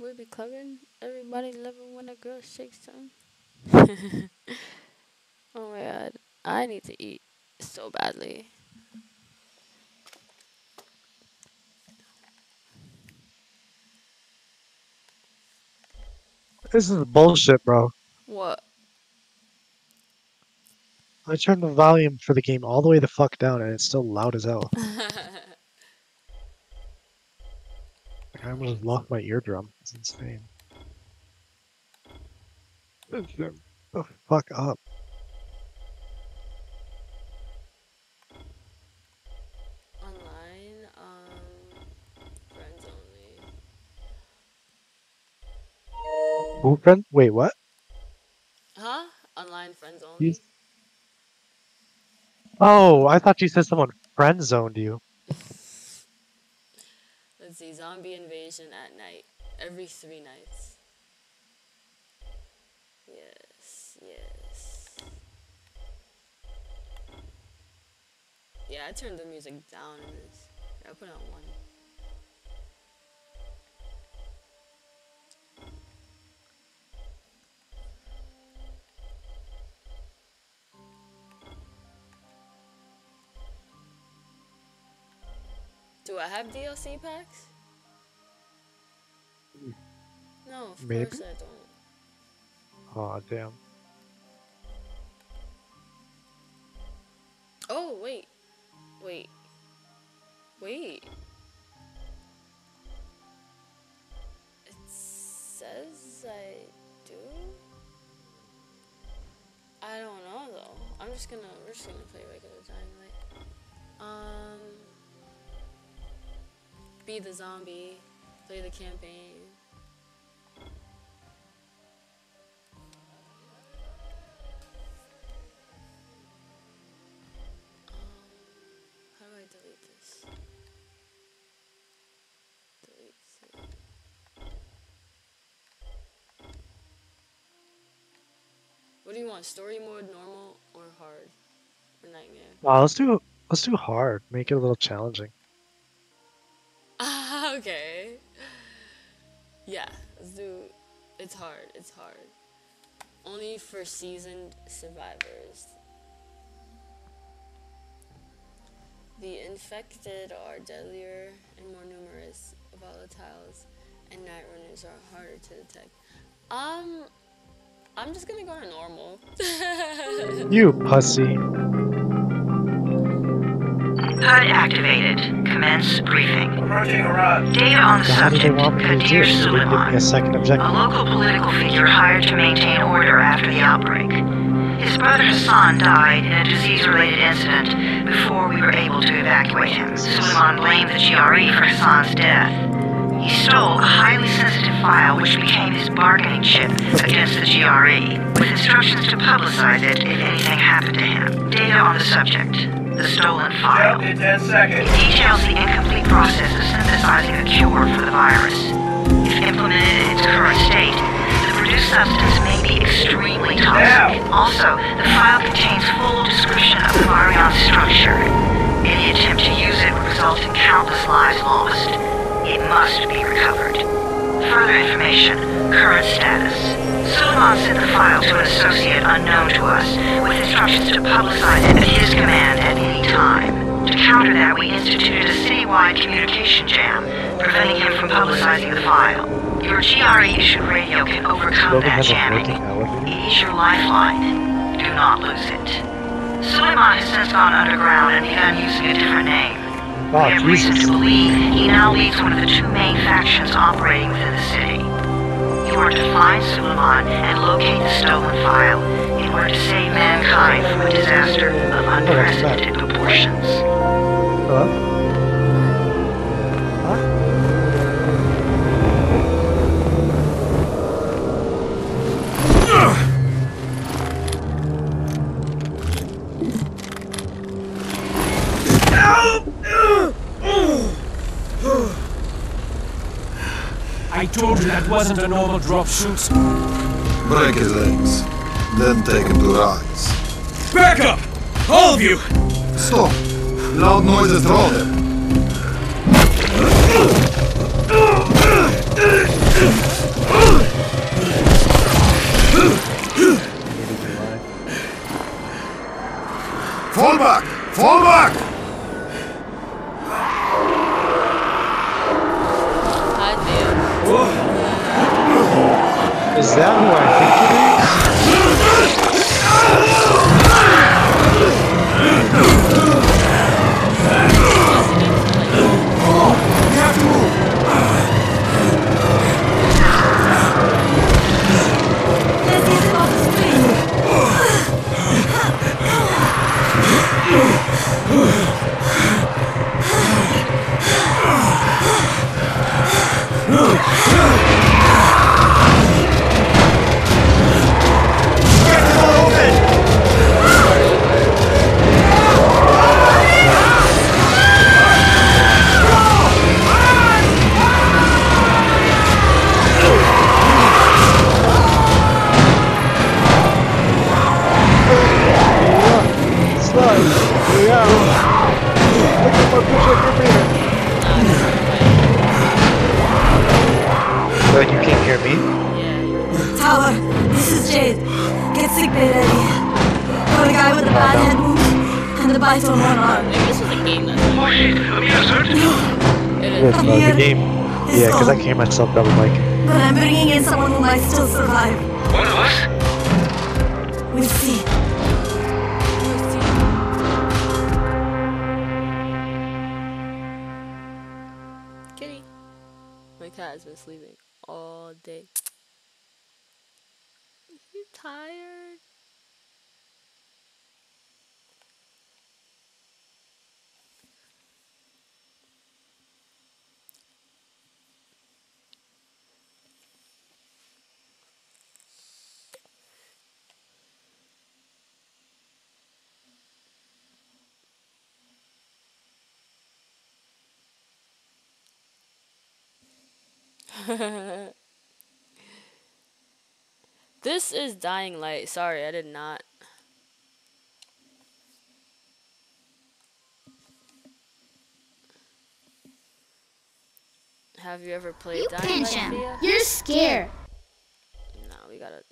We be clubbing. Everybody loving when a girl shakes them. oh my god. I need to eat so badly. This is bullshit, bro. What? I turned the volume for the game all the way the fuck down and it's still loud as hell. I almost lost my eardrum. It's insane. The fuck up. Online, um, friends only. Who friend? Wait, what? Huh? Online friends only. He's- Oh, I thought you said someone friend zoned you. Zombie invasion at night. Every three nights. Yes, yes. Yeah, I turned the music down in this. I put on one. Do I have DLC packs? No, of Maybe. course I don't. Aw, damn. Oh, wait. Wait. Wait. It says I do? I don't know though. I'm just gonna, we're just gonna play regular Dying Light. Um. Be the zombie. Play the campaign. I delete this? Delete. What do you want? Story mode, normal, or hard? Or nightmare? Nah, let's do let's do hard. Make it a little challenging. Ah, okay. Yeah, let's do. It's hard. It's hard. Only for seasoned survivors. The infected are deadlier and more numerous. Volatiles and night runners are harder to detect. Um, I'm just gonna go to normal. You pussy. HUD activated. Commence briefing. Approaching Harran. Data on the So how do they subject, want me to do Kadir it? They didn't give me Suleiman. a A local political figure hired to maintain order after the outbreak. His brother Hassan died in a disease-related incident before we were able to evacuate him. Suleiman blamed the GRE for Hassan's death. He stole a highly sensitive file which became his bargaining chip against the GRE, with instructions to publicize it if anything happened to him. Data on the subject. The stolen file. Down in 10 seconds. It details the incomplete process of synthesizing a cure for the virus. If implemented in its current state, the produced substance may be extremely toxic. Also, the file contains full description of the virion's structure. Any attempt to use it would result in countless lives lost. It must be recovered. Further information, current status. Suleiman sent the file to an associate unknown to us, with instructions to publicize it at his command at any time. To counter that, we instituted a citywide communication jam, preventing him from publicizing the file. Your GRE-issued radio can overcome that jamming. It is your lifeline. Do not lose it. Suleiman has since gone underground and begun using a different name. Oh, we have reason to believe he now leads one of the two main factions operating within the city. You are to find Suleiman and locate the stolen file in order to save mankind from a disaster of unprecedented proportions. Hello? I told you that wasn't a normal drop shoot. Break his legs, then take him to ice. Back up! All of you! Stop! Loud noises draw them. Fall back! Fall back! Is that who I I This is Dying Light. Sorry, I did not. Have you ever played You Dying pinch Light? him. You're scared. No, we gotta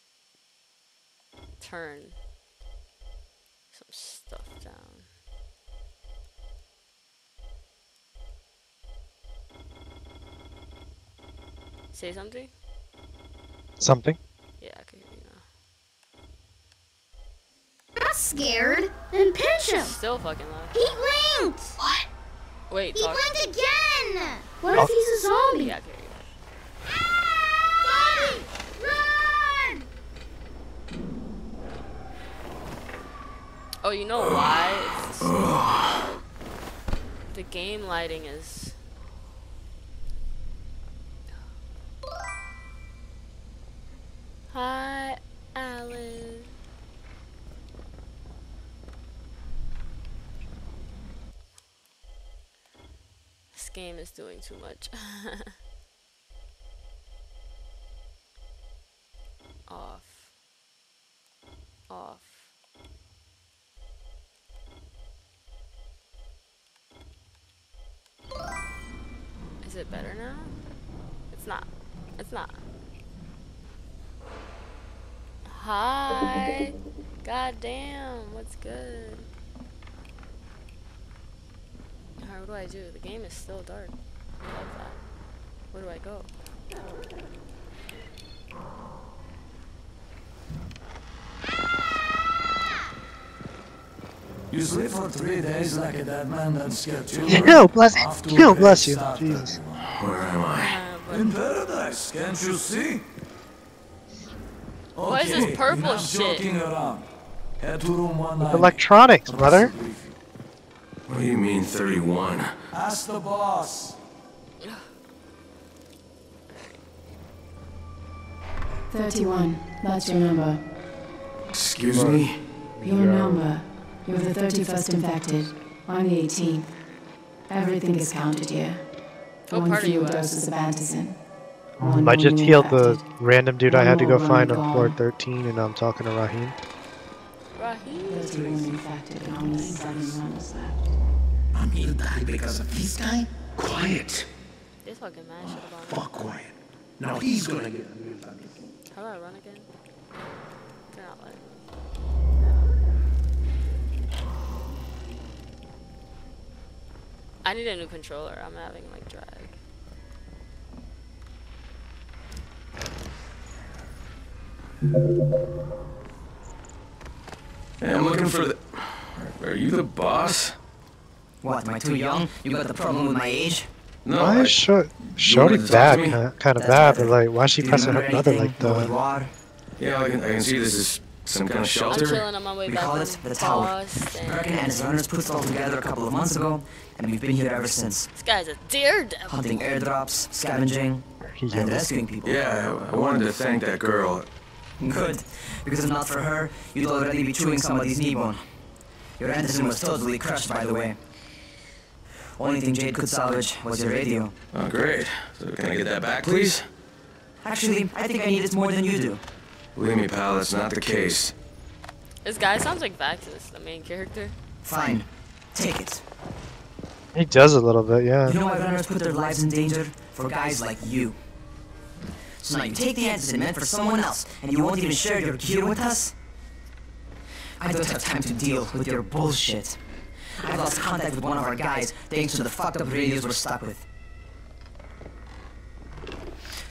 turn some stuff down. Say something? Something? Yeah, I can hear you now. Not scared. Then pinch him. Still fucking loud. He blinked. What? Wait, He talk. blinked again. What if he's a zombie? Yeah, I can hear. Zombie, run! Oh, you know why? It's the game lighting is. Hi, Alan. This game is doing too much. I do? The game is still dark. I love that. Where do I go? You sleep for three days like a dead man that scared children. No, bless After No, they bless you. start Jesus. Where am I? Uh, In paradise, can't you see? What is this purple enough shit? joking around. Head to room 190. Electronics, brother. What do you mean 31? Ask the boss. Thirty-one. That's your number. Excuse me? Your number. You're the thirty-first infected. I'm the eighteenth. Everything is counted here. What One part are you fewer at? doses of antizin. Um, I just new healed the random dude I had to go find run on floor 13, and I'm talking to Raheem. Raheem. Thirty-one infected and only seven runners left. I'm gonna die because of this guy? Quiet. They talking mad oh, shit about me. Fuck quiet. Now he's gonna get How do I run again? They're not letting me. I need a new controller. I'm having like drag. Hey, I'm looking for the. Are you the boss? What, am I too young? You got the problem with my age? No. why I- is Short, Shorty to bad? to? Kind of, kind of bad, but like, why is she Do pressing her remember brother like that? Yeah, I can, I can see this is some kind of shelter. I'm shelter. chilling on my way We back call from it the Tower. Boston. American and his runners put it all together a couple of months ago, and we've been here ever since. This guy's a daredevil. Hunting airdrops, scavenging, and Yellow. rescuing people. Yeah, I, I wanted to thank that girl. Good, because if not for her, you'd already be chewing somebody's knee bone. Your Anderson was totally crushed, by the way. Only thing Jade could salvage was your radio. Oh, great. So can I get that back, please? Actually, I think I need it more than you do. Believe me, pal, that's not the case. This guy sounds like Vaxis, the main character. Fine, take it. He does a little bit, yeah. You know why runners put their lives in danger? For guys like you. So now you take the antizin meant for someone else, and you won't even share your gear with us? I don't have time to deal with your bullshit. I lost contact with one of our guys thanks to the fucked up radios we're stuck with.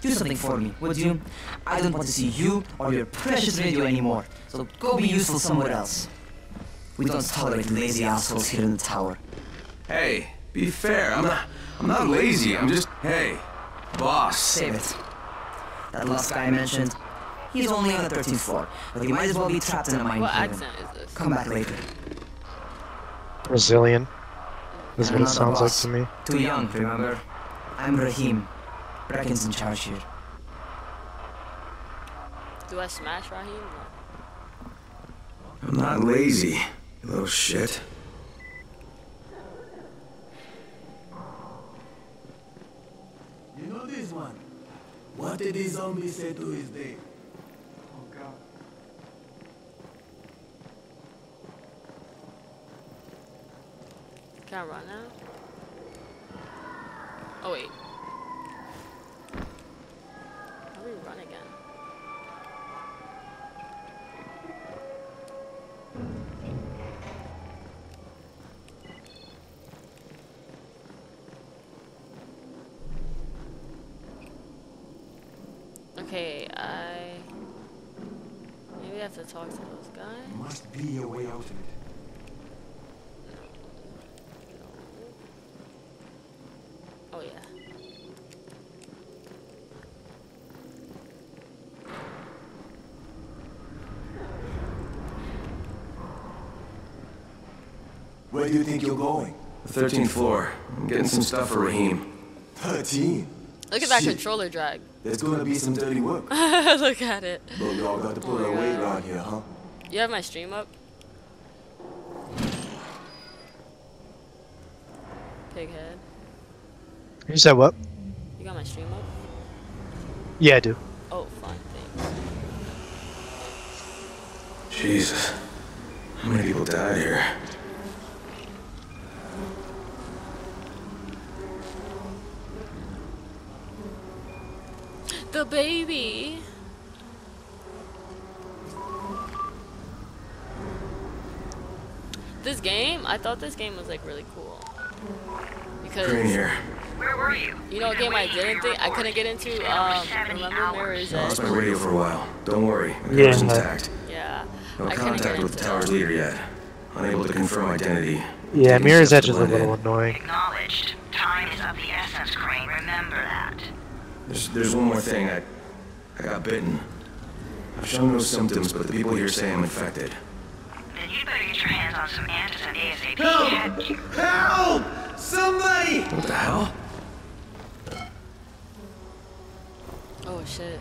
Do something for me, would you? I don't want to see you or your precious radio anymore, so go be useful somewhere else. We don't tolerate lazy assholes here in the tower. Hey, be fair. I'm not. I'm not lazy. I'm just. Hey, boss. Save it. That last guy I mentioned, he's only on the 13th floor, but he might as well be trapped in a mine What accent is this? Come back later. Brazilian. That's I'm what it sounds like to me. Too young, remember? I'm Rahim. Brecken's in charge here. Do I smash Raheem? No. I'm not lazy, you little shit. You know this one? What did the zombie say to his day? Can I run now? Oh wait. How do we run again? Okay, I maybe I have to talk to those guys. Must be a way out of it. Oh yeah. Where do you think you're going? The 13th floor. I'm getting some stuff for Raheem. 13. Look at that Shit. controller drag. There's gonna be some dirty work. Look at it. But we all got to pull our weight around here, huh? You have my stream up? Pighead. You said what? You got my stream up? Yeah, I do. Oh, fine, thanks. Jesus. How many people died here? The baby! This game, I thought this game was like really cool. Because Crane here. Where were you? you know what game I didn't think I couldn't get into? Um, remember Mirror's I lost Edge? my radio for a while. Don't worry. My Yeah. car's intact. Yeah. No I contact with the into tower's leader yet. Unable to confirm identity. Yeah, Taking Mirror's Edge is a little in. annoying. Acknowledged. Time is of the essence, Crane. Remember that. There's, there's one more thing. I, I got bitten. I've shown no symptoms, but the people here say I'm infected. Then you'd better get your hands on some antizin ASAP. Help! Somebody! What the hell? Oh shit.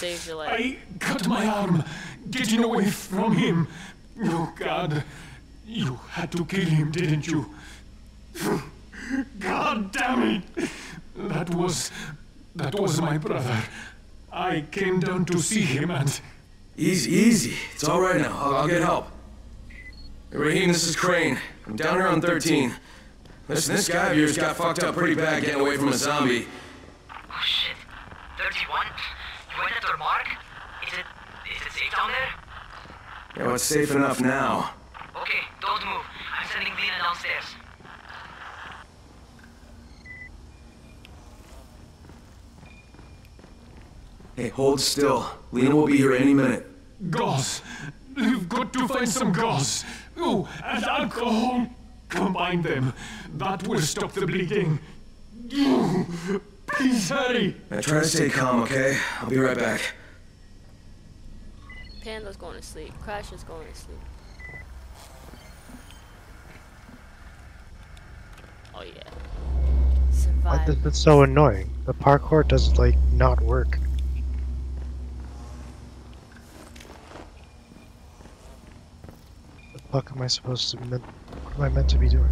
Seeing saves your life. I cut my arm getting away from him. Oh, God. You had to kill him, didn't you? God damn it! That was. That was my brother. I came down to see him and. Easy, easy. It's all right now. I'll, I'll get help. Hey, Raheem, this is Crane. I'm down here on 13. Listen, this guy of yours got fucked up pretty bad getting away from a zombie. Oh shit. 31? You went after Mark? Is it is it safe down there? Yeah, well, it's safe enough now. Okay, don't move. I'm sending Lena downstairs. Hey, hold still. Lena will be here any minute. Gauze. You've got to find some gauze. Oh, and alcohol. Combine them. That will stop the bleeding. Please hurry. Now uh, try to stay calm, okay? I'll be right back. Panda's going to sleep. Crash is going to sleep. Oh yeah. Why Survive. is it so annoying? The parkour does like not work. The fuck am I supposed to meant what am I meant to be doing?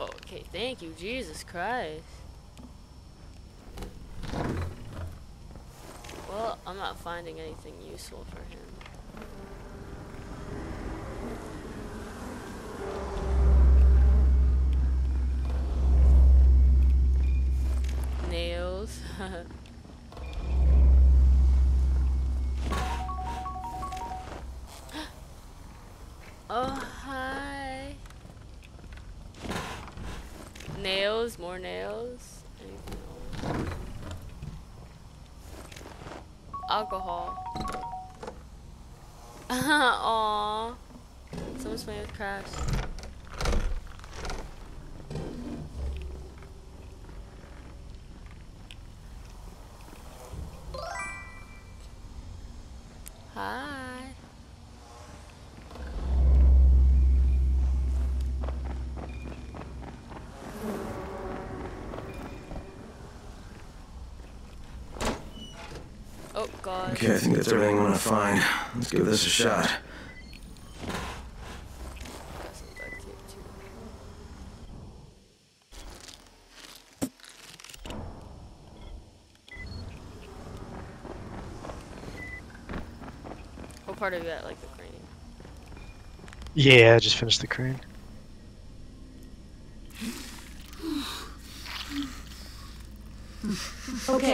Oh, okay, thank you, Jesus Christ. Well, I'm not finding anything useful for him. Nails. oh, hi. Nails, more nails. Alcohol. Aww. Someone's playing with Crash. Oh god. Okay, I think that's everything I'm gonna find. Let's give this a shot. Got some duct tape too. What part of that, like the crane? Yeah, I just finished the crane.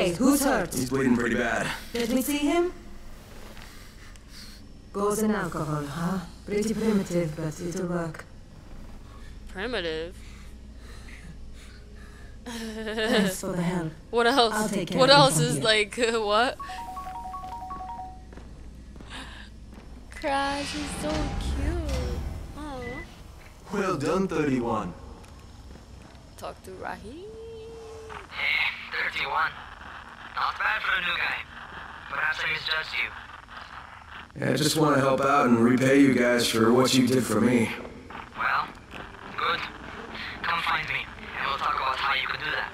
Okay, who's hurt? He's bleeding pretty bad. Let me see him. Gauze and alcohol, huh? Pretty primitive, but it'll work. Primitive. Thanks for the help. What else? I'll take care what of else is here. like what? Crash is so cute. Oh, Well done, 31. talk to Raheem. Eh, 31. Not bad for a new guy. Perhaps I misjudged you. Yeah, I just want to help out and repay you guys for what you did for me. Well, good. Come find me, and we'll talk about how you could do that.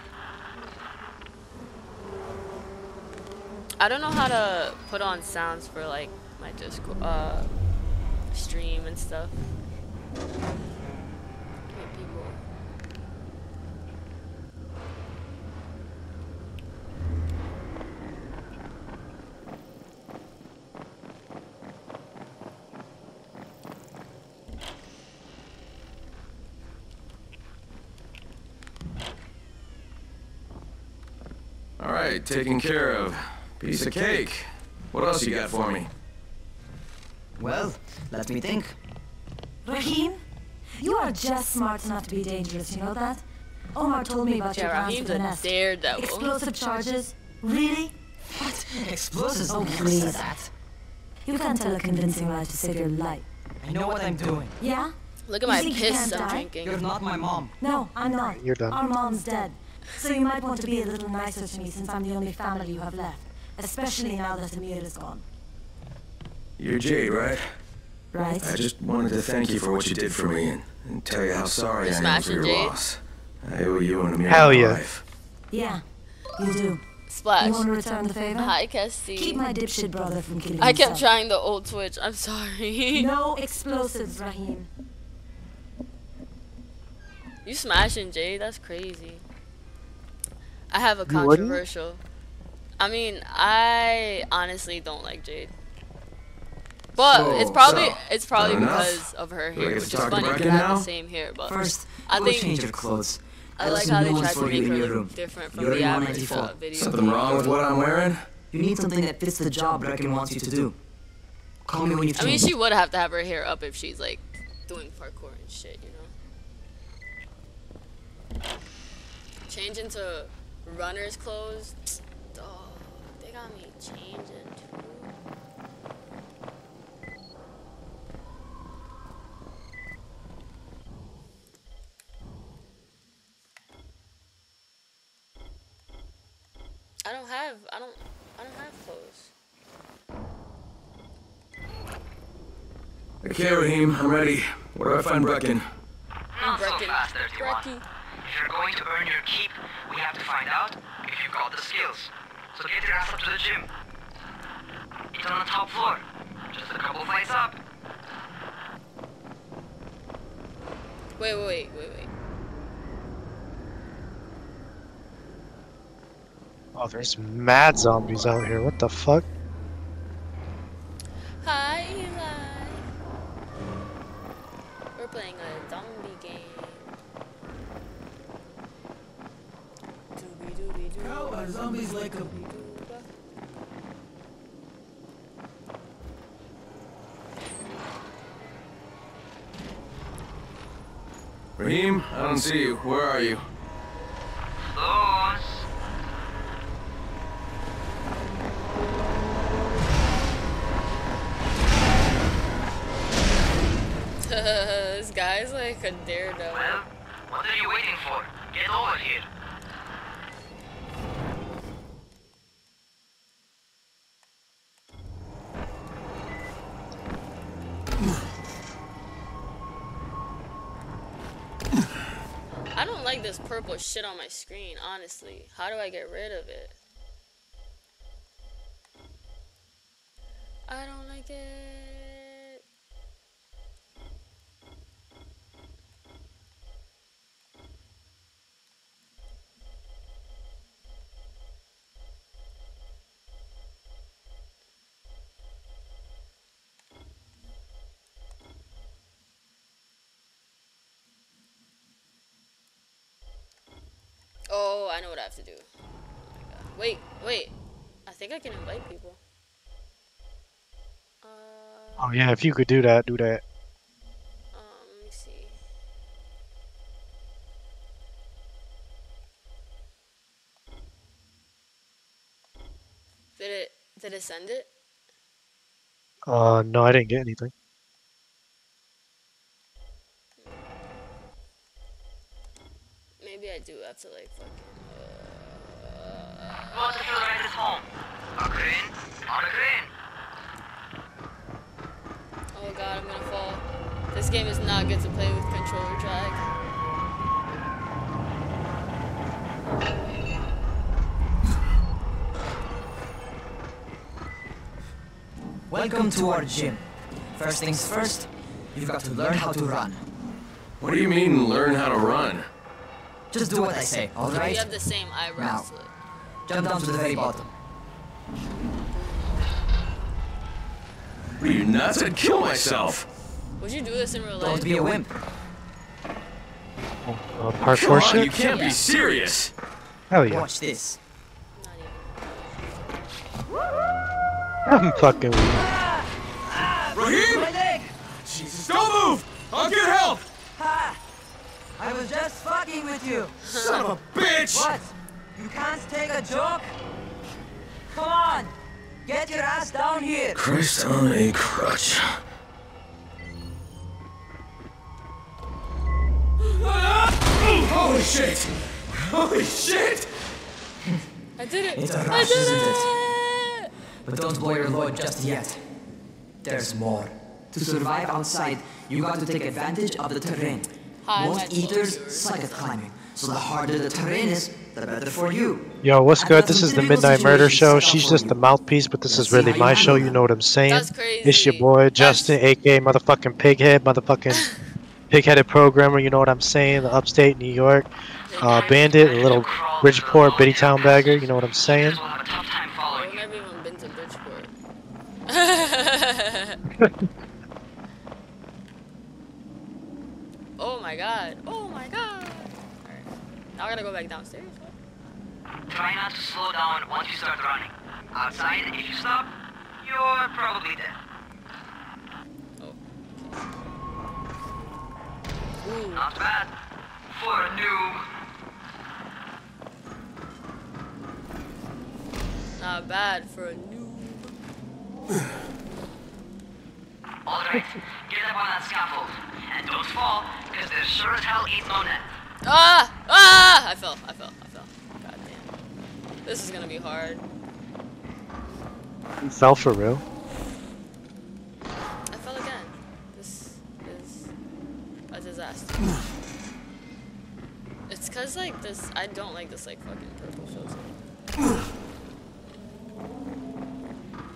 I don't know how to put on sounds for like my Discord uh stream and stuff. Okay, people. All right, taken care of. Piece of cake. What else you got for me? Well, let me think. Raheem, you are just smart enough to be dangerous, you know that? Omar told me about your Yeah, plans Raheem's for the a nest. daredevil. Explosive charges? Really? What? Explosives? Oh, Who please. that? You can't tell a convincing lie to save your life. I know what I'm doing. Yeah? Look at You my think you piss I'm die? drinking. You're not my mom. No, I'm not. You're done. Our mom's dead. So you might want to be a little nicer to me since I'm the only family you have left. Especially now that Amir is gone. You're Jade, right? Right? I just wanted to thank you for what you did for me and, and tell you how sorry You I am for your Jade? loss. I owe you and Amir Hell yeah. life. Yeah, you do. Splash. You want to return the favor? Hi, Kesty. Keep my dipshit brother from killing I kept himself. trying the old Twitch. I'm sorry. No explosives, Raheem. You smashing Jade? That's crazy. I have a You wouldn't? controversial. I mean, I honestly don't like Jade. But So- it's probably so, it's probably fair enough. because of her hair, get which to is talk to funny. 'cause Brecken I have the same hair, but First, I go think change your clothes. I like how they new tried to for make her in your look room. different from You're the in average 194. video. Something wrong with what I'm wearing? You need something that fits the job Brecken wants you to do. Call me when you've I mean, she would have to have her hair up if she's like doing parkour and shit, you know. Change into runner's clothes. Dog, they got me changing too. I don't have. I don't. I don't have clothes. Okay, Raheem, I'm ready. Where do I find Brecken? Not so Brecken. Fast, 31. Brecky. If you're going to earn your keep, we have to find out if you've got the skills. So get your ass up to the gym. It's on the top floor. Just a couple flights up. Wait, wait, wait, wait, wait. Oh, there's mad zombies out here. What the fuck? Hi, Eli. We're playing a zombie game. Doobie-doobie-doo. How are zombies like a... Doobie-doo-ba. Raheem, I don't see you. Where are you? Those. this guy's like a daredevil. Well, what are you waiting for? Get over here. I don't like this purple shit on my screen, honestly. How do I get rid of it? I don't like it. Oh, I know what I have to do. Oh my god. Wait, wait. I think I can invite people. Uh, Oh yeah, if you could do that, do that. um, let me see. Did it, did it send it? Uh, no, I didn't get anything. Maybe I do have to like fucking, uh, Water fluoride is home. A crane on a crane. oh god, I'm gonna fall. This game is not good to play with controller drag. Welcome to our gym. First things first, you've got to learn how to run. What do you mean, learn how to run? Just do what I say, alright? We alright? have the same eyebrows. Now. Jump down to the very bottom. What are you nuts? I'd kill myself. Would you do this in real life? Don't be a wimp. Uh, Come parkour on, shit? you can't Yeah. be serious. Hell yeah. Watch this. I'm fucking weak. Raheem! My leg! Jesus, don't move! I'll get help! Ha! I was just fucking with you. Son of a bitch! What? You can't take a joke? Come on! Get your ass down here! Christ on a crutch. Holy shit! Holy shit! I did it! It's a I rush, did isn't it! But don't blow your load just yet. There's more. To survive outside, you got to take advantage of the terrain. Hi, my Most eaters suck at climbing, so the harder the terrain is, the better for you. Yo, what's good? This is the Midnight Murder Show. She's just the mouthpiece, but this is really my show. You know what I'm saying? That's It's your crazy. boy That's- Justin, aka motherfucking Pighead, motherfucking pig-headed programmer. You know what I'm saying? The upstate New York uh, bandit, a little Bridgeport bitty town bagger. You know what I'm saying? Will have a tough time following I've never even been to Bridgeport. oh my god. Oh my god. Alright. Now I gotta go back downstairs. Try not to slow down once you start running. Outside, if you stop, you're probably dead. Oh. Ooh. Not bad. For a noob. Not bad for a noob. Alright, get up on that scaffold. And don't fall, because there sure as hell ain't no net. Ah! Ah! I fell. I fell. I fell. God damn. This is gonna be hard. You fell for real. I fell again. This is a disaster. it's cause like this. I don't like this like fucking purple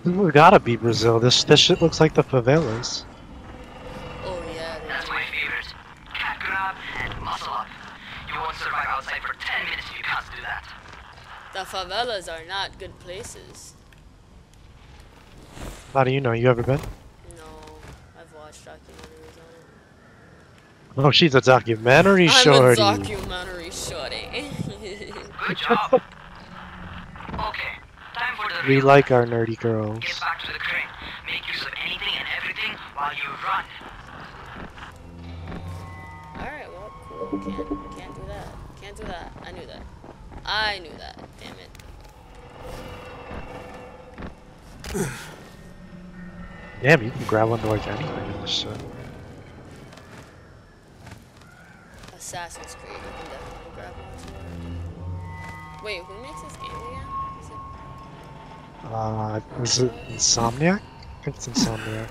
We gotta be Brazil. This this shit looks like the favelas. Oh yeah. That's my favorite. Cat grab and muscle up. You won't survive outside for 10 minutes if you can't do that. The favelas are not good places. How do you know? You ever been? No, I've watched documentaries on it. Oh, she's a documentary I'm shorty. a documentary shorty. Good job. Okay, time for the we like our nerdy girls. Get back to the crane. Make use of anything and everything while you run. Alright, well, cool. Can't, can't do that. Can't do that. I knew that. I knew that. Damn it. Damn, you can grab onto like anything in this shit. Assassin's Creed. You can definitely grab one too. Wait, who makes Uh, is it Insomniac? I think it's Insomniac.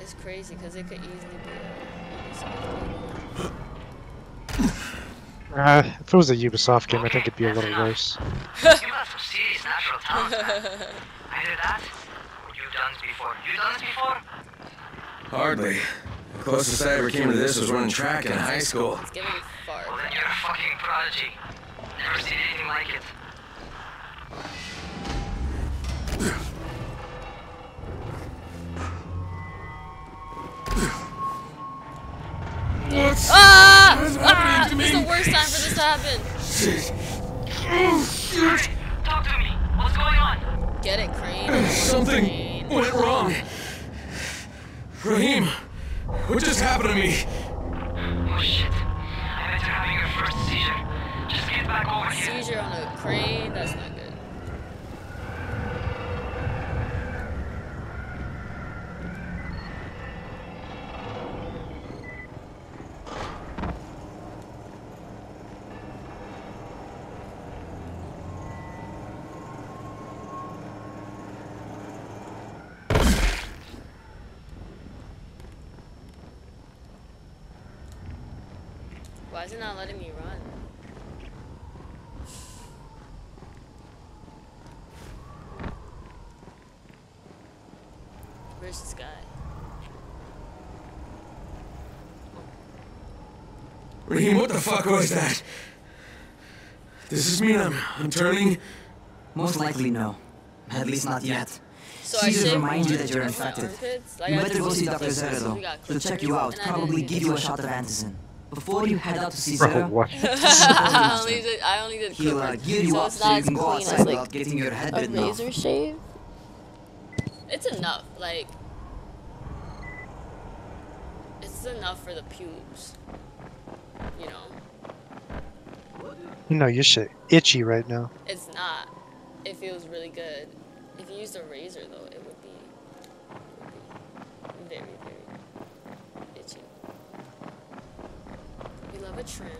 It's crazy because it could easily be a Uh, if it was a Ubisoft game, I think it'd be a little worse. You have some serious natural talent. man. Either that, or you've done this before. You done this before? Hardly. The closest I ever came to this was running track in high school. It's giving fart. Well, then you're a fucking prodigy. Never seen anything like it. What's, Ah! ah! happening to This is the worst time for this to happen. Oh, shit. Talk to me. What's going on? Get it, Crane. Something Crane. went wrong. Raheem, what just happened to me? Oh shit. I bet you're having your first seizure. Just get back over here. Seizure on a crane. That's not good. Why is it not letting me run? Where's this guy? Raheem, what the fuck was that? Does this mean I'm, I'm turning? Most likely no. At least not yet. So I Caesar shaved reminds you that you're infected. Like, You better go see Dr. at Zere this, though. we got He'll check you out, probably give you a shot of antizin. Before you head out to see Bro, Zere, what? I only did, I only did he'll uh, clippers, gear you so up so you can go clean as, like, without getting your head a bitten off. razor shave. It's enough, like it's enough for the pubes. You know, You know your shit itchy right now. it's not. It feels really good. If you used a razor though, it would be, it would be very, very itchy. Love a trim.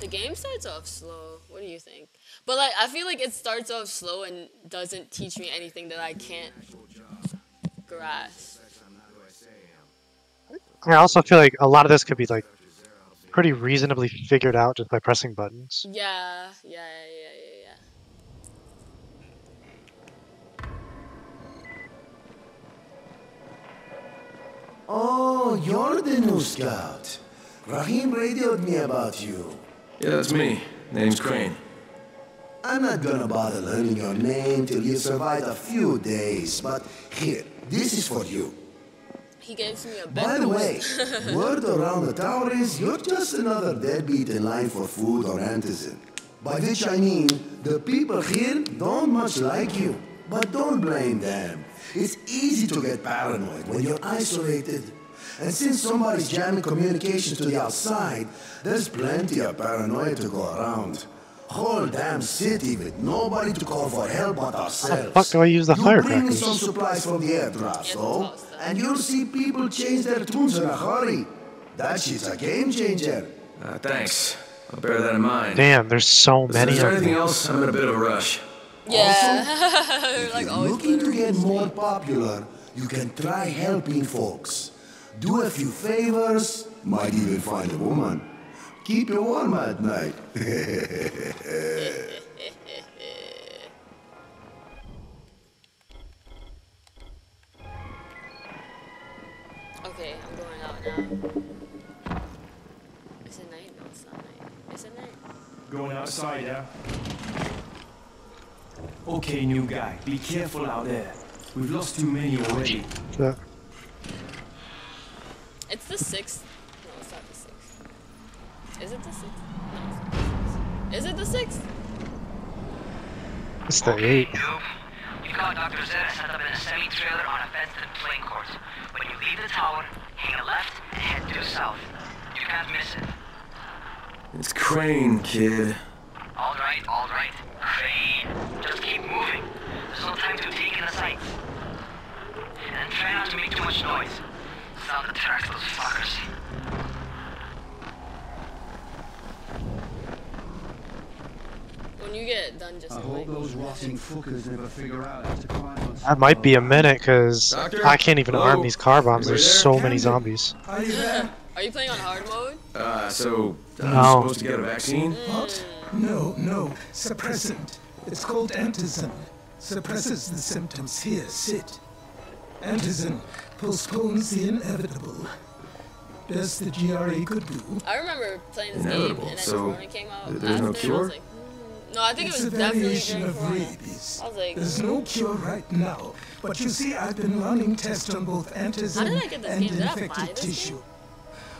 The game starts off slow. What do you think? But like, I feel like it starts off slow and doesn't teach me anything that I can't grasp. I also feel like a lot of this could be like pretty reasonably figured out just by pressing buttons. Yeah, yeah, yeah, yeah, yeah. Oh, you're the new scout. Rahim radioed me about you. Yeah, that's me. Name's Crane. I I'm not gonna bother learning your name till you survive a few days, but here, this is for you. He gives me a By the way, word around the tower is you're just another deadbeat in line for food or antizin. By which I mean, the people here don't much like you. But don't blame them. It's easy to get paranoid when you're isolated. And since somebody's jamming communications to the outside, there's plenty of paranoia to go around. Whole damn city with nobody to call for help but ourselves. fuck do I use the you bring me firecrackers? some supplies from the airdrops, though, and you'll see people change their tunes in a hurry. That shit's a game changer. Uh, thanks. I'll bear that in mind. Damn, there's so many. Is many there of anything them. else? I'm in a bit of a rush. Yeah. like If always. you're looking to get more popular, you can try helping folks. Do a few favors, might even find a woman. Keep you warm at night. Okay, I'm going out now. Is it night? No, it's not night. Is it night? Going outside, yeah? Okay, new guy, be careful out there. We've lost too many already. Yeah. It's the sixth. No, it's not the sixth. Is it the sixth? No, it's not the sixth. Is it the sixth? It's the eight. You've got Dr. Zere set up in a semi-trailer on a fenced-in playing court. When you leave the tower, hang a left and head due south. You can't miss it. It's Crane, kid. All right, all right. Crane. Just keep moving. There's no time to take in the sights. And try not to make too much noise. Sound attracts those fuckers. When you get done, just I like. hope those rotting fuckers never figure out how to climb on That might be a minute, because Doctor? I can't even Hello? arm these car bombs. There's there? so many zombies. Are you? Are you playing on hard mode? Uh, so, I'm No. supposed to get a vaccine? What? No, no. Suppressant. It's called antizin. Suppresses the symptoms. Here, sit. Antizin postpones the inevitable. Best the GRE could do. I remember playing this Inevitable, game and then so Corona came out. th- there's no after, and I was cure? like, hmm. No, I think it's it was a definitely variation during of Corona. rabies. I was like, There's no cure right now, but you see, I've been running tests on both How antizin did I get this and game? Did I apply infected this tissue.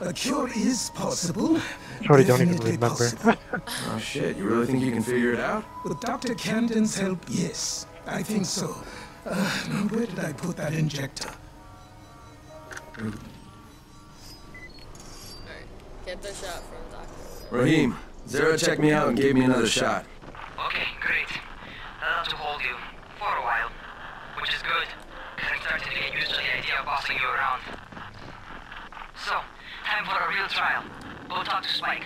A cure is possible. Shorty don't even definitely remember. possible. Oh shit, you really think you can figure it out? With Dr. Camden's help, yes. I think so. Uh, where did I put that injector? alright, get the shot from Doctor. Rahim, Zere checked me out and gave me another shot. Okay, great. I'll have to hold you. For a while. Which is good. Because I'm starting to get used to the idea of bossing you around. So, time for a real trial. Go talk to Spike.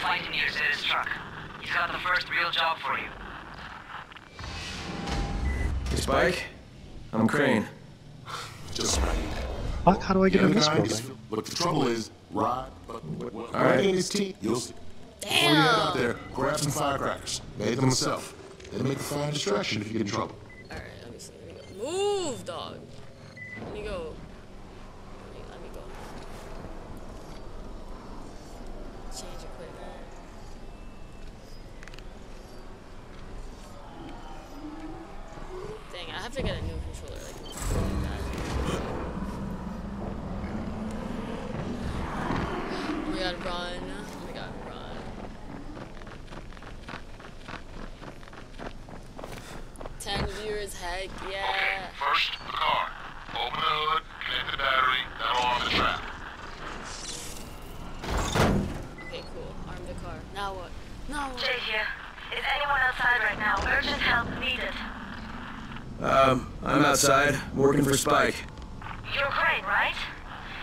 Find him near Zed's truck. He's got the first real job for you. Hey, Spike? I'm Crane. Just right. Fuck, how do I get The in this guy building? But the trouble is, Rod, but when All right. His team, you'll see. Before you head out there, grab some firecrackers. Make them yourself. It'll make a fine distraction if you get in trouble. Alright, let me see. Go. Move, dog. Let me go. Let me, let me go. Change equipment. Dang, I have to get a new controller. Like, really bad. Oh my god, run. Oh my god, run. Ten viewers, heck yeah. First, the car. Open the hood, connect the battery, that'll arm the trap. Okay, cool. Arm the car. Now what? Now what? Jade here. Is anyone outside right now? Urgent help needed. Um, I'm outside, working for Spike. You're Crane, right?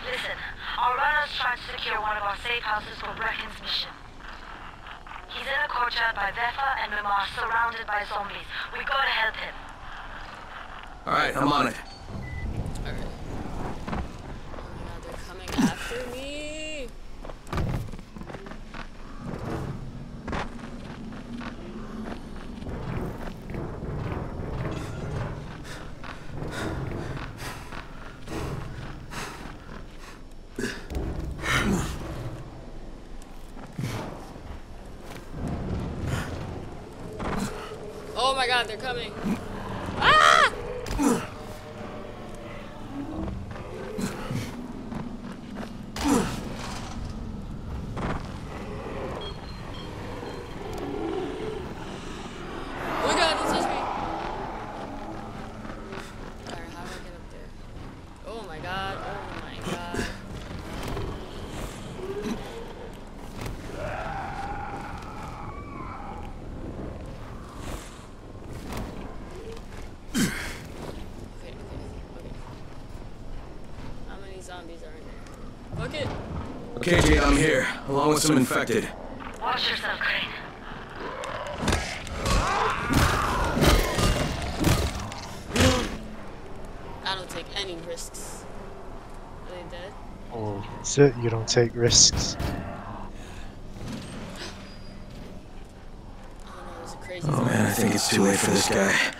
Listen, our runners tried to secure one of our safe houses for Brecken's mission. He's in a courtyard by Vefa and Mimar, surrounded by zombies. We gotta help him. Alright, I'm on it. Alright. Oh my god, they're coming after me. Okay, Jade, I'm here, along with some infected. Watch yourself, Crane. I don't take any risks. Are they dead? Oh, that's it. You don't take risks. Oh man, I think it's too late for this guy.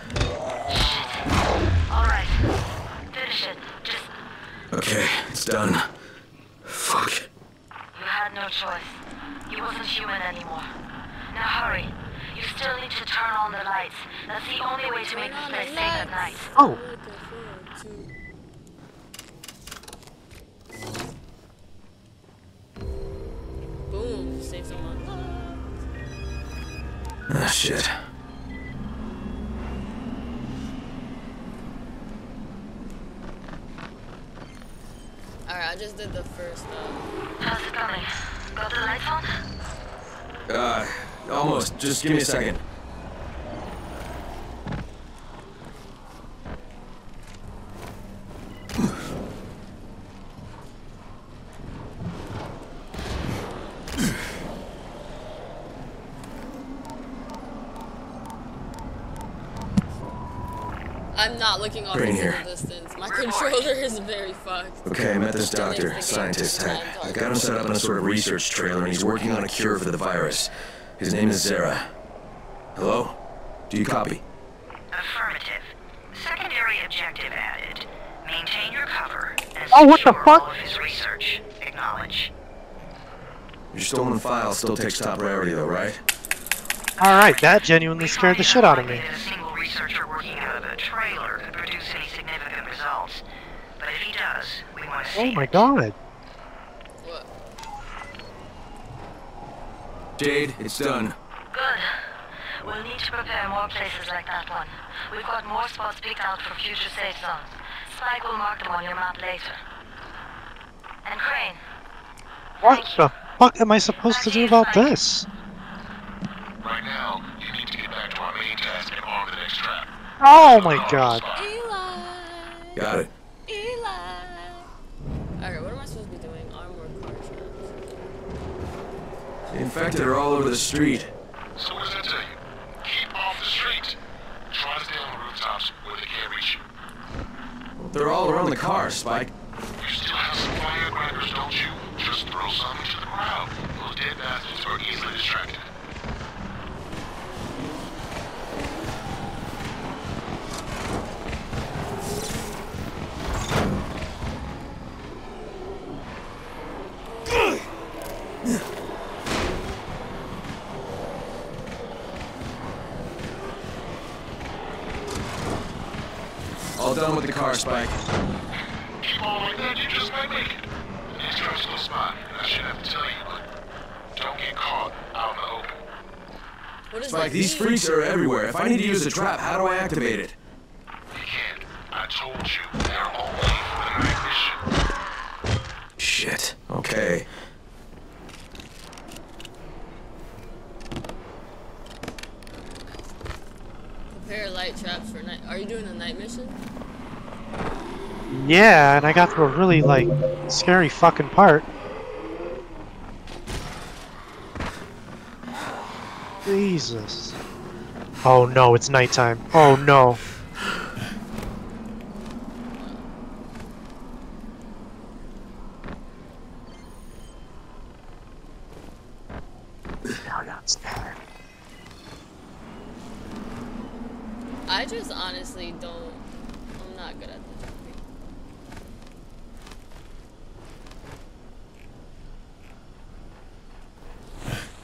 Just give me a second. I'm not looking off Green into here. distance. My controller is very fucked. Okay, I met this doctor, scientist type. I got him set up in a sort of research trailer, and he's working on a cure for the virus. His name is Zere. Hello? Do you copy? Affirmative. Secondary objective added. Maintain your cover and Oh, what the fuck? all of his research. Acknowledge. Your stolen file still takes top priority, though, right? Alright, that genuinely scared the shit out of me. A single researcher working out of a trailer could produce any significant results. But if he does, we want to oh see Oh my it. god. Jade, it's done. Good. We'll need to prepare more places like that one. We've got more spots picked out for future safe zones. Spike will mark them on your map later. And Crane, What the fuck am I supposed to do about this? Right now, you need to get back to our main task and arm the next trap. Oh my god. Eli. Got it. Alright, what am I supposed to be doing? Armor car traps. The infected are all over the street. So what does that tell you? Keep off the street. Try to stay on the rooftops where they can't reach you. They're all around the car, Spike. You still have some firecrackers, don't you? Just throw some into the crowd. Those dead bastards are easily distracted. All done with the car, Spike. Keep on like that, you just might make it. The next trap's no spot, and I shouldn't have to tell you, but don't get caught out in the open. What is Spike, that these freaks are everywhere. If I need to use a trap, how do I activate it? You can't. I told you, they're only for the night mission. Shit. Okay. Prepare light traps for night. Are you doing a night mission? Yeah, and I got through a really, like, scary fucking part. Jesus. Oh no, it's nighttime. Oh no. I just honestly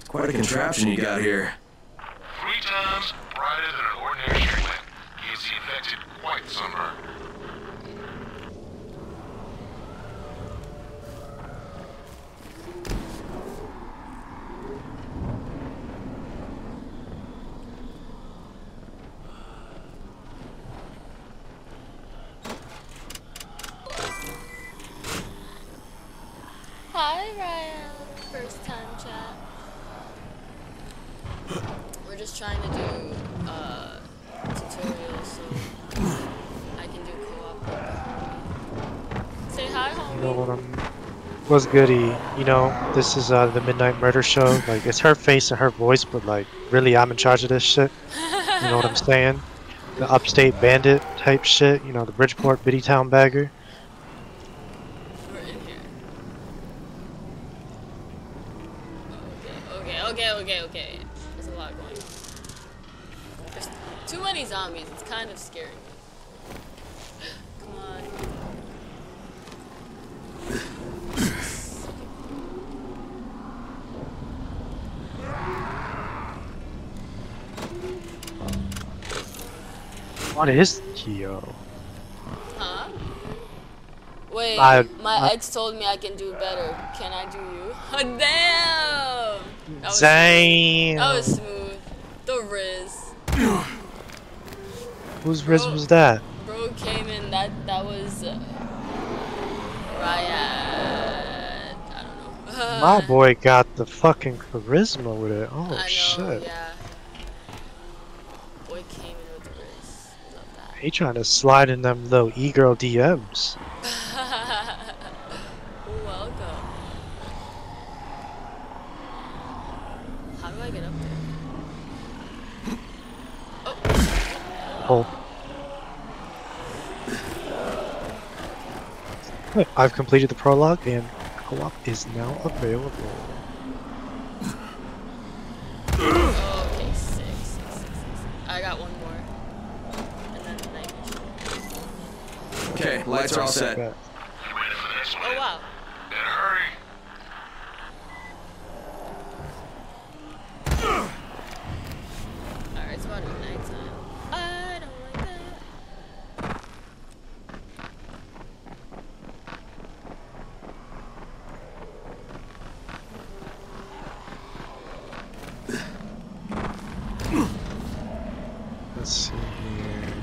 Quite a contraption you got here. Three times brighter than an ordinary streetlamp. He's the infected white sunburn. Trying to do uh, tutorials so I can do co-op. homie. Say hi, You know. What's goody? You know, this is uh, the Midnight Murder Show. Like, it's her face and her voice, but like, really, I'm in charge of this shit. You know what I'm saying? The upstate bandit type shit. You know, the Bridgeport Biddy Town bagger. We're in here. Okay, okay, okay, okay. There's a lot going on. There's too many zombies. It's kind of scaring me. Come on. What is Kyo? Huh? I- my I- ex told me I can do better. Can I do you? Damn! That was Damn. That was smooth. The Riz. Whose Riz was that? Bro came in. That that was uh, Ryad. I don't know. My boy got the fucking charisma with it. Oh I know, shit. yeah. Boy came in with the Riz. Love that. He trying to slide in them little e-girl DMs. Welcome. How do I get up there? Oh. I've completed the prologue and co-op is now available. Okay, six, six, six, six. I got one more. And then the night mission. Okay, lights are all set. You ready for the next one? Oh wow. Better hurry. Alright, it's about to be nighttime. I don't like that. Let's see here.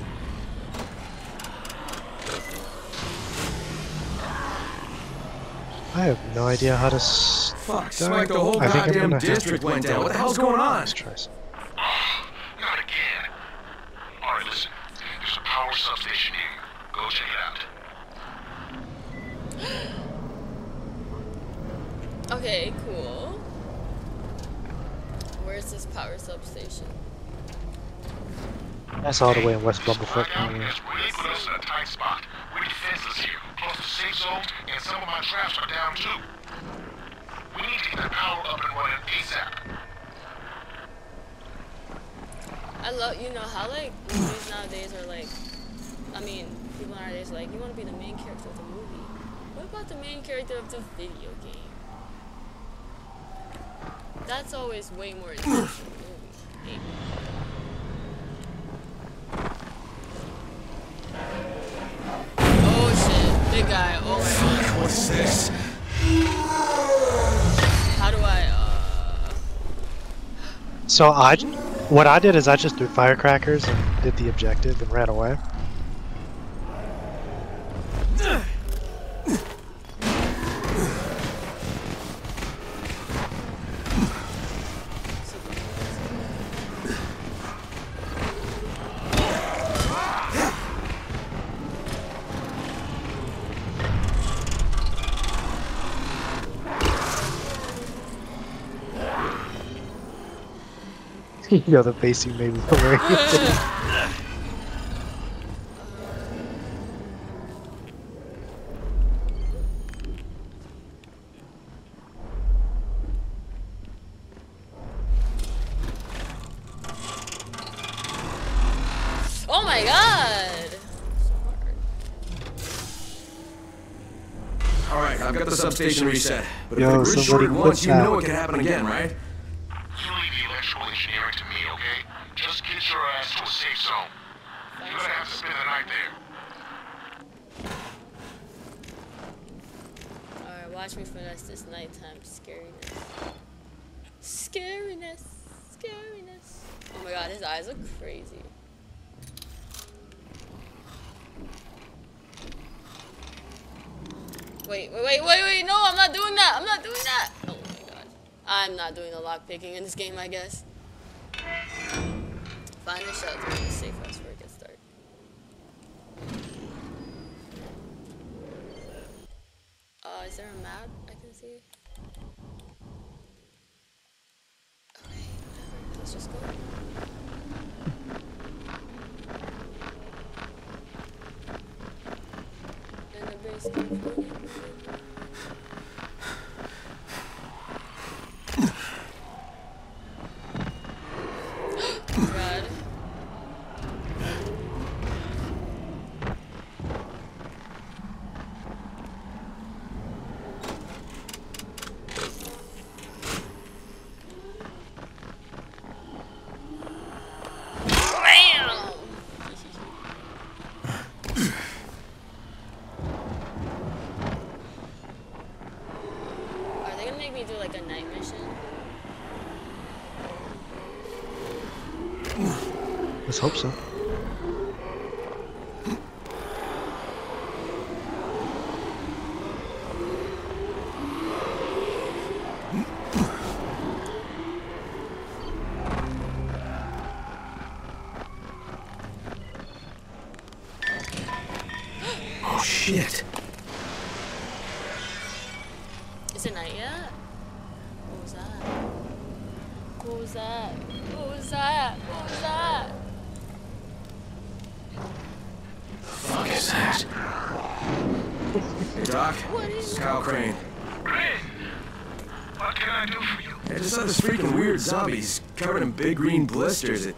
I have no idea how to start. Fuck, Spike, the whole I think goddamn gonna district went down. What the hell's going on? Let's try some. Not again. Alright, listen. There's a power substation here. Go check it out. Okay, cool. Where's this power substation? That's all the way in West Bumblefoot. Really put a. Plus the safe zones and some of my traps are down too. We need to get the power up and running ASAP. I love, you know how like movies nowadays are like, I mean, people nowadays are like, you want to be the main character of the movie. What about the main character of the video game? That's always way more intense So I, what I did is I just threw firecrackers and did the objective and ran away. you know the face you made me hilarious. Oh my god! Alright, I've got the substation reset. But Yo, if the grid's somebody shorted once, you know it could happen again, right? You leave the electrical engineering to me, okay? Just get your ass to a safe zone. You're gonna have to spend the night there. Alright, watch me finesse this nighttime scariness. Scariness. Scariness. Oh my god, his eyes look crazy. Wait, wait, wait, wait, wait, no, I'm not doing that. I'm not doing that. Oh my god. I'm not doing the lock picking in this game, I guess. Find a shelter in the safe house before it gets dark. Uh, is there a map I can see? Okay, whatever. Let's just go. In the basement. God. Bam! Are they gonna make me do like a night mission? Let's hope so. Freaking weird zombie. He's covered in big green blisters. It,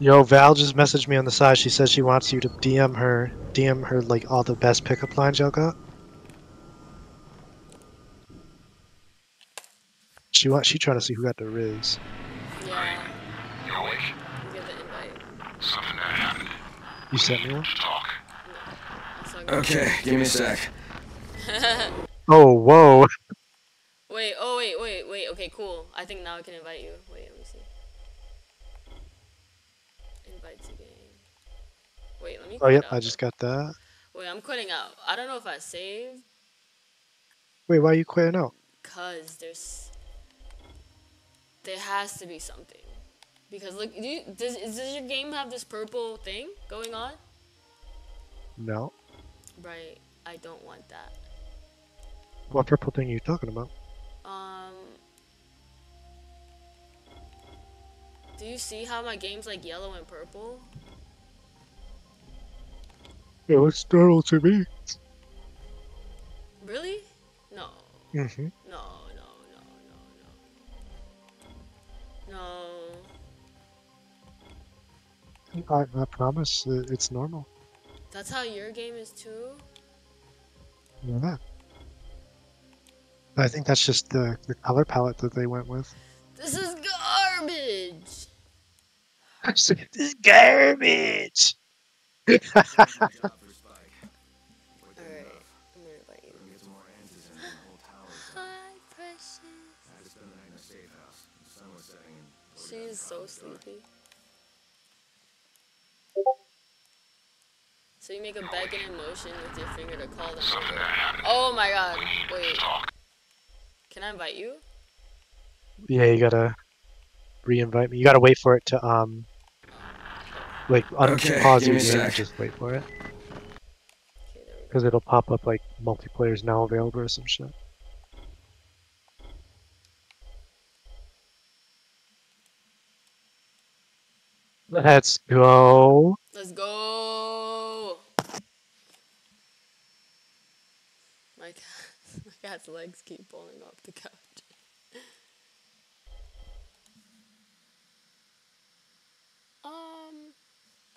Yo, Val just messaged me on the side. She says she wants you to DM her, DM her like all the best pickup lines y'all got. She want she trying to see who got the riz. Yeah. You awake? You get the invite. Something that happened. You sent me one. Talk. okay, give me a sec. Oh, whoa. wait, oh wait, wait, wait, okay, cool. I think now I can invite you. Wait, let me see. Invite to game. Wait, let me Oh, yep. I just got that. Wait, I'm quitting out. I don't know if I saved, Wait, why are you quitting out? cause there's there has to be something. Because look, do you, does does your game have this purple thing going on? No. Right. I don't want that. What purple thing are you talking about? Um. Do you see how my game's like yellow and purple? It looks normal to me. Really? No. Mm-hmm. No, no, no, no, no. No. I, I promise it's normal. That's how your game is too? Yeah. I think that's just the, the color palette that they went with. This is garbage! this is garbage! Alright, I'm gonna invite you. Hi, precious. She is so sleepy. So you make a beckoning motion with your finger to call them. Oh my god, wait. Can I invite you? Yeah, you gotta re-invite me. You gotta wait for it to um, like un- Okay, pause give your me a game and just wait for it. Because it'll pop up like multiplayers now available or some shit. Let's go. Let's go! My cat, my cat's legs keep falling off the couch. Um.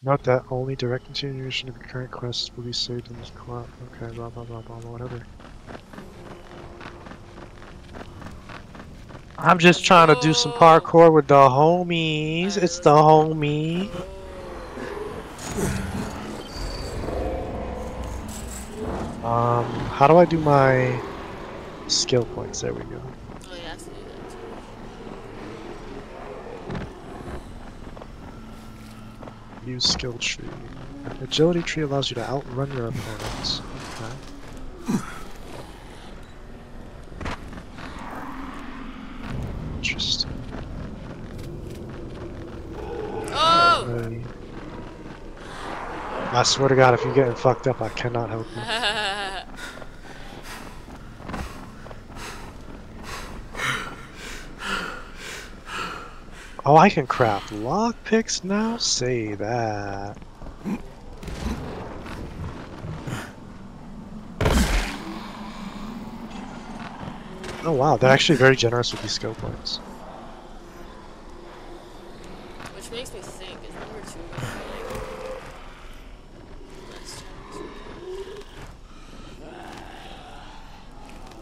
Note that only direct continuation of your current quests will be saved in this club. Okay, blah blah blah blah, whatever. I'm just trying to do some uh, parkour with the homies. It's the uh, homie. Um, how do I do my skill points? There we go. Use skill tree. Agility tree allows you to outrun your opponents. Okay. Interesting. Oh! I swear to God, if you're getting fucked up, I cannot help you. Oh, I can craft lockpicks now? Say that. Oh wow, they're actually very generous with these skill points. Which makes me think, is number two gonna be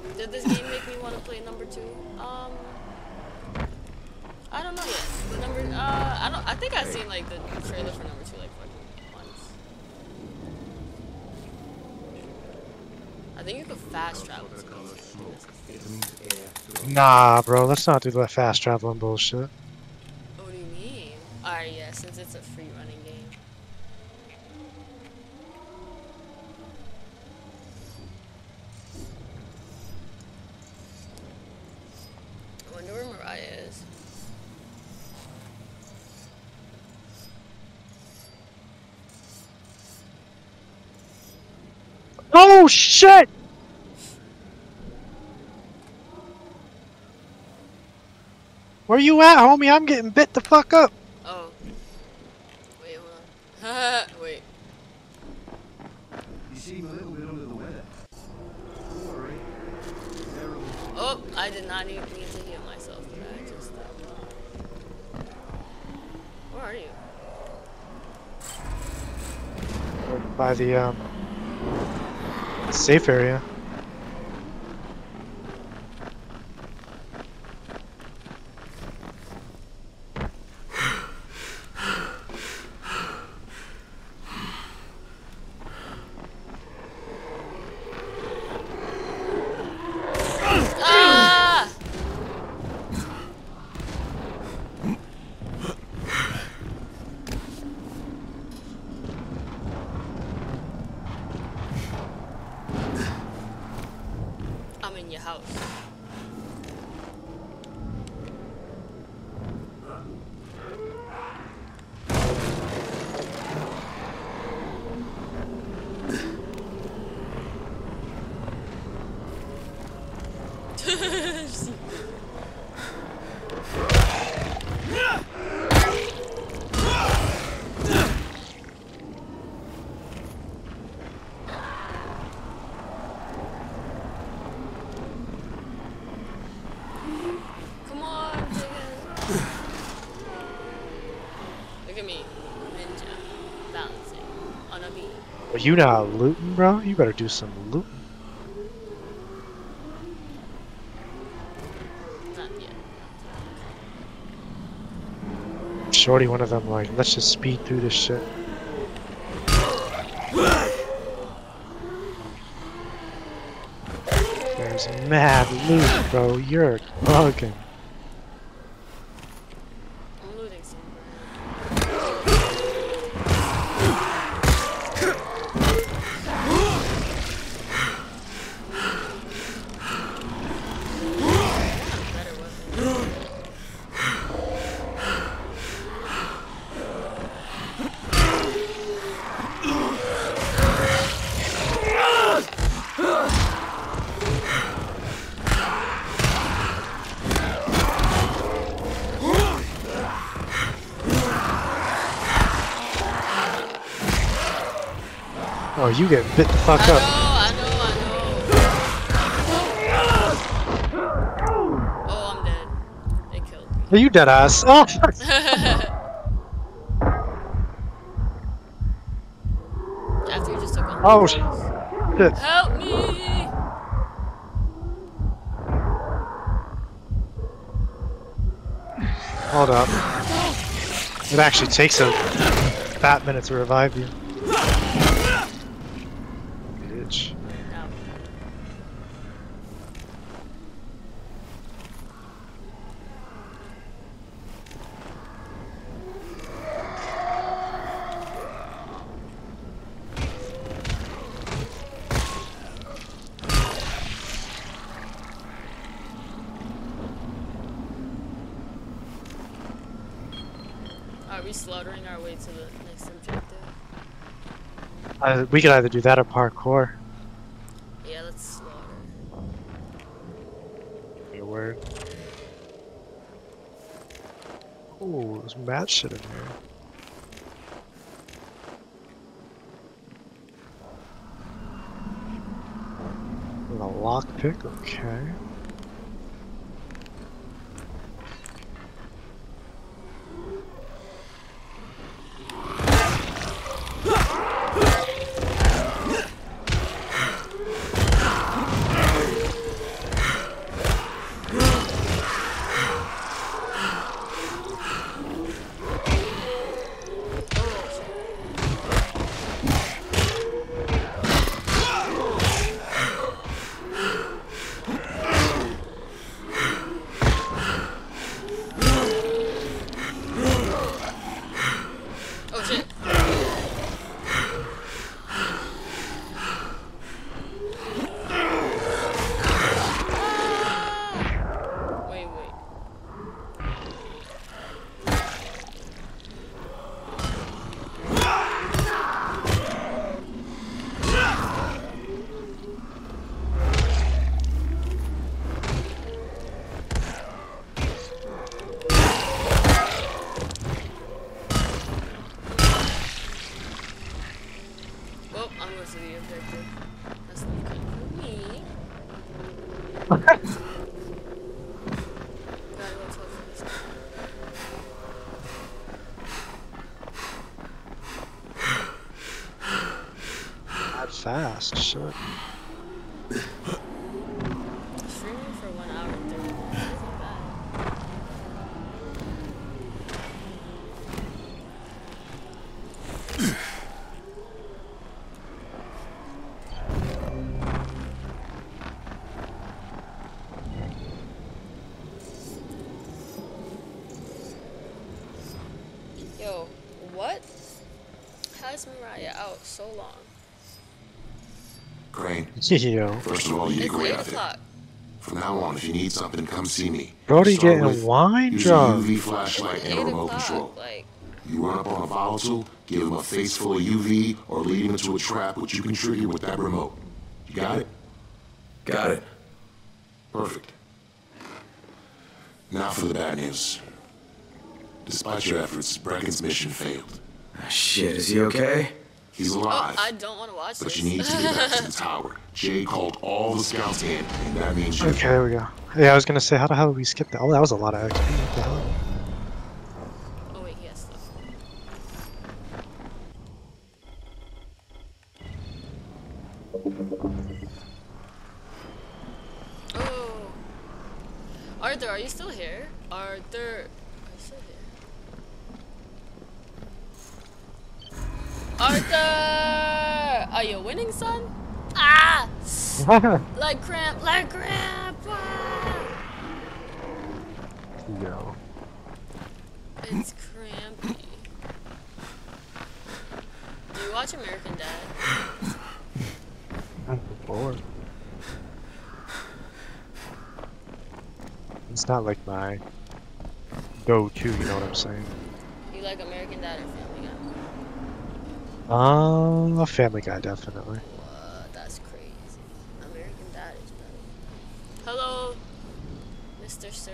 like? Did this game make me want to play number two? Um, I don't know yet. The number, uh, I don't. I think I've seen like the trailer for number two like fucking once. I think you could fast travel. to go to this. Nah, bro, let's not do that fast traveling bullshit. What do you mean? Alright, yeah, since it's a free running game. I wonder where Mariah is. Oh shit! Where you at, homie? I'm getting bit the fuck up. Oh. Wait, hold on. Wait. You seem a little bit under the weather. Sorry. Oh, I did not need, need to heal myself, but I just uh, Where are you? By the um safe area. Ah! I'm in your house. Come on, nigga. Look at me, ninja, balancing on a beam. Are you not looting, bro? You better do some looting. Shorty, one of them, like, let's just speed through this shit. There's mad loot, bro. You're bugging. I'm looting some. Oh, you get bit the fuck I know, up. I know, I know. Oh, I'm dead. They killed me. Are you dead ass? Oh, After you just took on oh shit. Help me! Hold up. It actually takes a fat minute to revive you. Bitch. Now we slaughtering our way to the next objective? Uh, we could either do that or parkour. Yeah, let's slaughter. Your word. Ooh, there's mad shit in here. With a lockpick, okay. Crane, first of all, you did It's great 8 out there. From now on, if you need something, come see me. Brody Start getting with, wine use a. UV flashlight and a remote o'clock, control. like, You run up on a volatile, give him a face full of UV, or lead him into a trap which you can trigger with that remote. You got it? Got it. Perfect. Now for the bad news. Despite your efforts, Brecken's mission failed. Ah, shit, is he okay? He's oh, alive, I don't want to watch but this. you need to get back to the tower. Jade called all the scouts in, and that means you. Okay, there we go. Yeah, I was gonna say, how the hell did we skip that? Oh, that was a lot of XP. What the hell? oh, wait, he has stuff. Oh. Arthur, are you still here? Arthur. Are you still here? Arthur! Are you winning, son? Ah! Like cramp, like cramp! Ah! Yo. It's crampy. Do you watch American Dad? I'm bored. It's not like my go-to, you know what I'm saying? You like American Dad or? Um, a Family Guy, definitely. Uh, that's crazy. American Dad is better. Hello, Mr. Sir.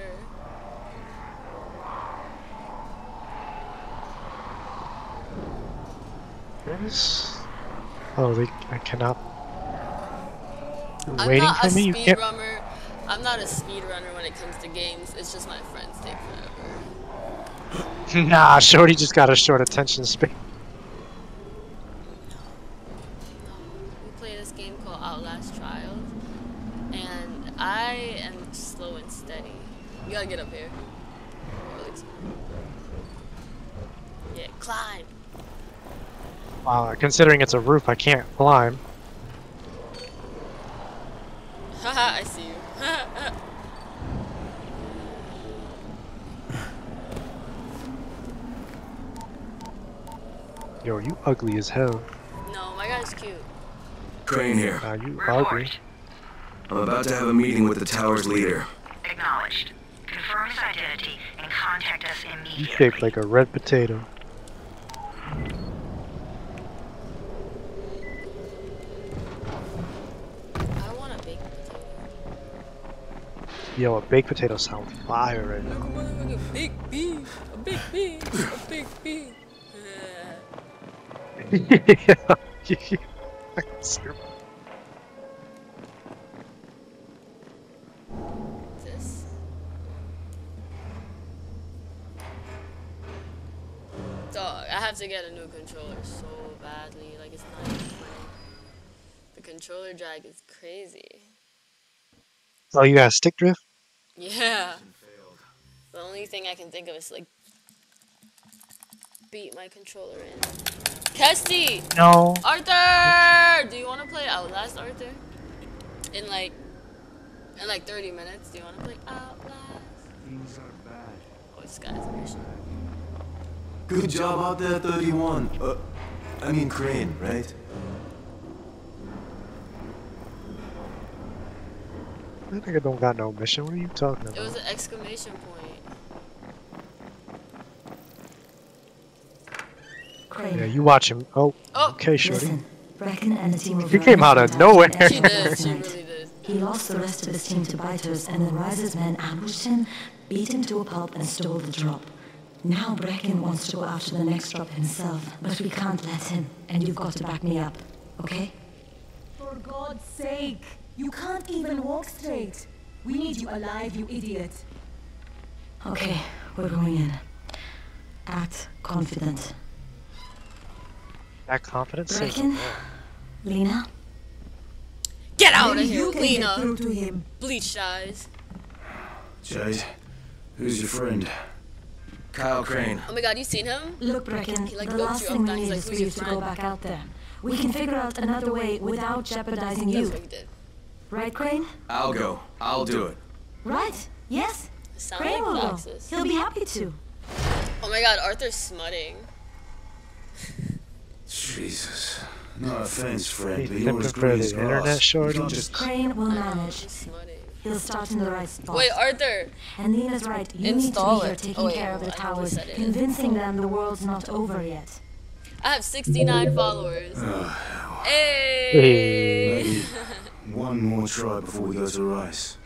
Yes. Oh, they, I cannot. I'm waiting for me? You can't. speedrunner. I'm not a speedrunner when it comes to games. It's just my friends take forever. nah, Shorty just got a short attention span. We play this game called Outlast Trials, and I am slow and steady. You gotta get up here. Yeah, climb. Wow, considering it's a roof, I can't climb. Haha, I see you. Yo, you ugly as hell. no, my guy's cute. Crane here. Nah, you ugly. I'm about to have a meeting with the tower's leader. Acknowledged. Confirm his identity and contact us immediately. He's shaped like a red potato. Yo, a baked potato sounds fire right now. A big beef, a big beef, a big beef. yeah. have to get a new controller so badly. Like it's not even funny. The controller drag is crazy. Oh, you got a stick drift? Yeah. The only thing I can think of is like beat my controller in. Kesty! No. Arthur! Do you want to play Outlast, Arthur? In like, in like 30 minutes, do you want to play Outlast? Things are bad. Oh, this guy's a mission. Good job out there, 31. Uh, I mean Crane, right? That nigga don't got no mission. What are you talking about? It was an exclamation point. Crane. Yeah, you watch him. Oh, Oh. okay, shorty. Listen, Brecken and the team He came out of nowhere. She did, she really did. He lost the rest of his team to biters, and then Rais's men ambushed him, beat him to a pulp, and stole the drop. Now Brecken wants to go after the next drop himself, but we can't let him, and you've got to back me up, okay? For God's sake, you can't even walk straight. We need you alive, you idiot. Okay, we're going in. Act confident. That confidence saves Brecken. Lena, Get out Maybe of here, you can get Lena! through to. Bleached eyes. Jade, who's your friend? Kyle Crane. Oh my god, you seen him? look, Brecken, He, like, the looked last you thing we and need is for you your to go back out there. We can figure out another way without jeopardizing you. what he did. Right, Crane? I'll go. I'll do it. Right? Yes? Sound Crane will like go. He'll be happy to. Oh my god, Arthur's smutting. Jesus. No offense, friend, He but yours pimping for the agrees internet, us. shorty? Just Crane will manage. He's smutting. He'll start in the right spot. Wait, Arthur! And Nina's right. You Install need to be here taking Oh, wait, care of the I know we towers, convincing them the world's not over yet. I have 69 followers. Oh, Hey! Maybe one more try before we go to Rice.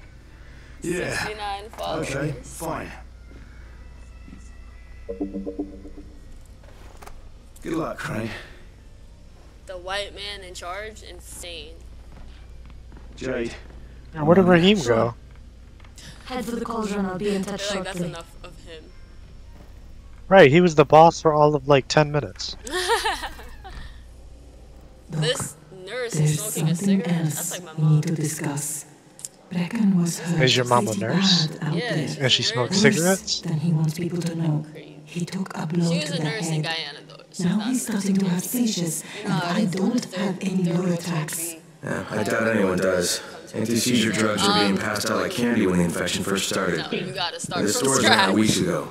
Yeah. 69 followers. Okay, fine. Good luck, Crane. The white man in charge? Insane. Jade. Now, where did um, Rahim go? Head for the cauldron. I'll be in touch feel like that's shortly. enough of him. Right, he was the boss for all of like 10 minutes. this nurse There's is smoking a something cigarette. else That's like my we mom. need to discuss. Brecken was hurt Is your mom a nurse? bad out Yeah, there. And she a smokes cigarettes? Then he wants people to know. He took a blow She to a the nurse in head. Guyana though. She's Now he's starting to have seizures, and know I don't have any they're more attacks. Yeah, I doubt anyone does. Anti-seizure drugs were being passed out like candy when the infection first started. No, you gotta start The from stores ran out scratch. weeks ago.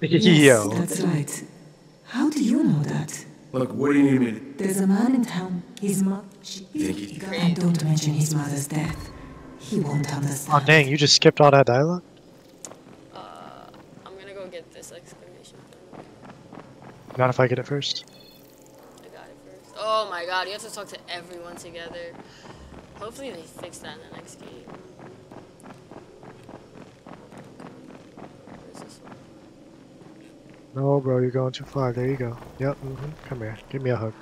Yo. That's right. How do you know that? Look, what do you need me to... There's a man in town. His mother. You he... And don't mention his mother's death. He won't understand. Oh dang, you just skipped all that dialogue? Uh, I'm gonna go get this exclamation point. Not if I get it first. I got it first. Oh my god, you have to talk to everyone together. Hopefully they fix that in the next game. Where's this one? No, bro, you're going too far. There you go. Yep, hmm Come here. Give me a hug.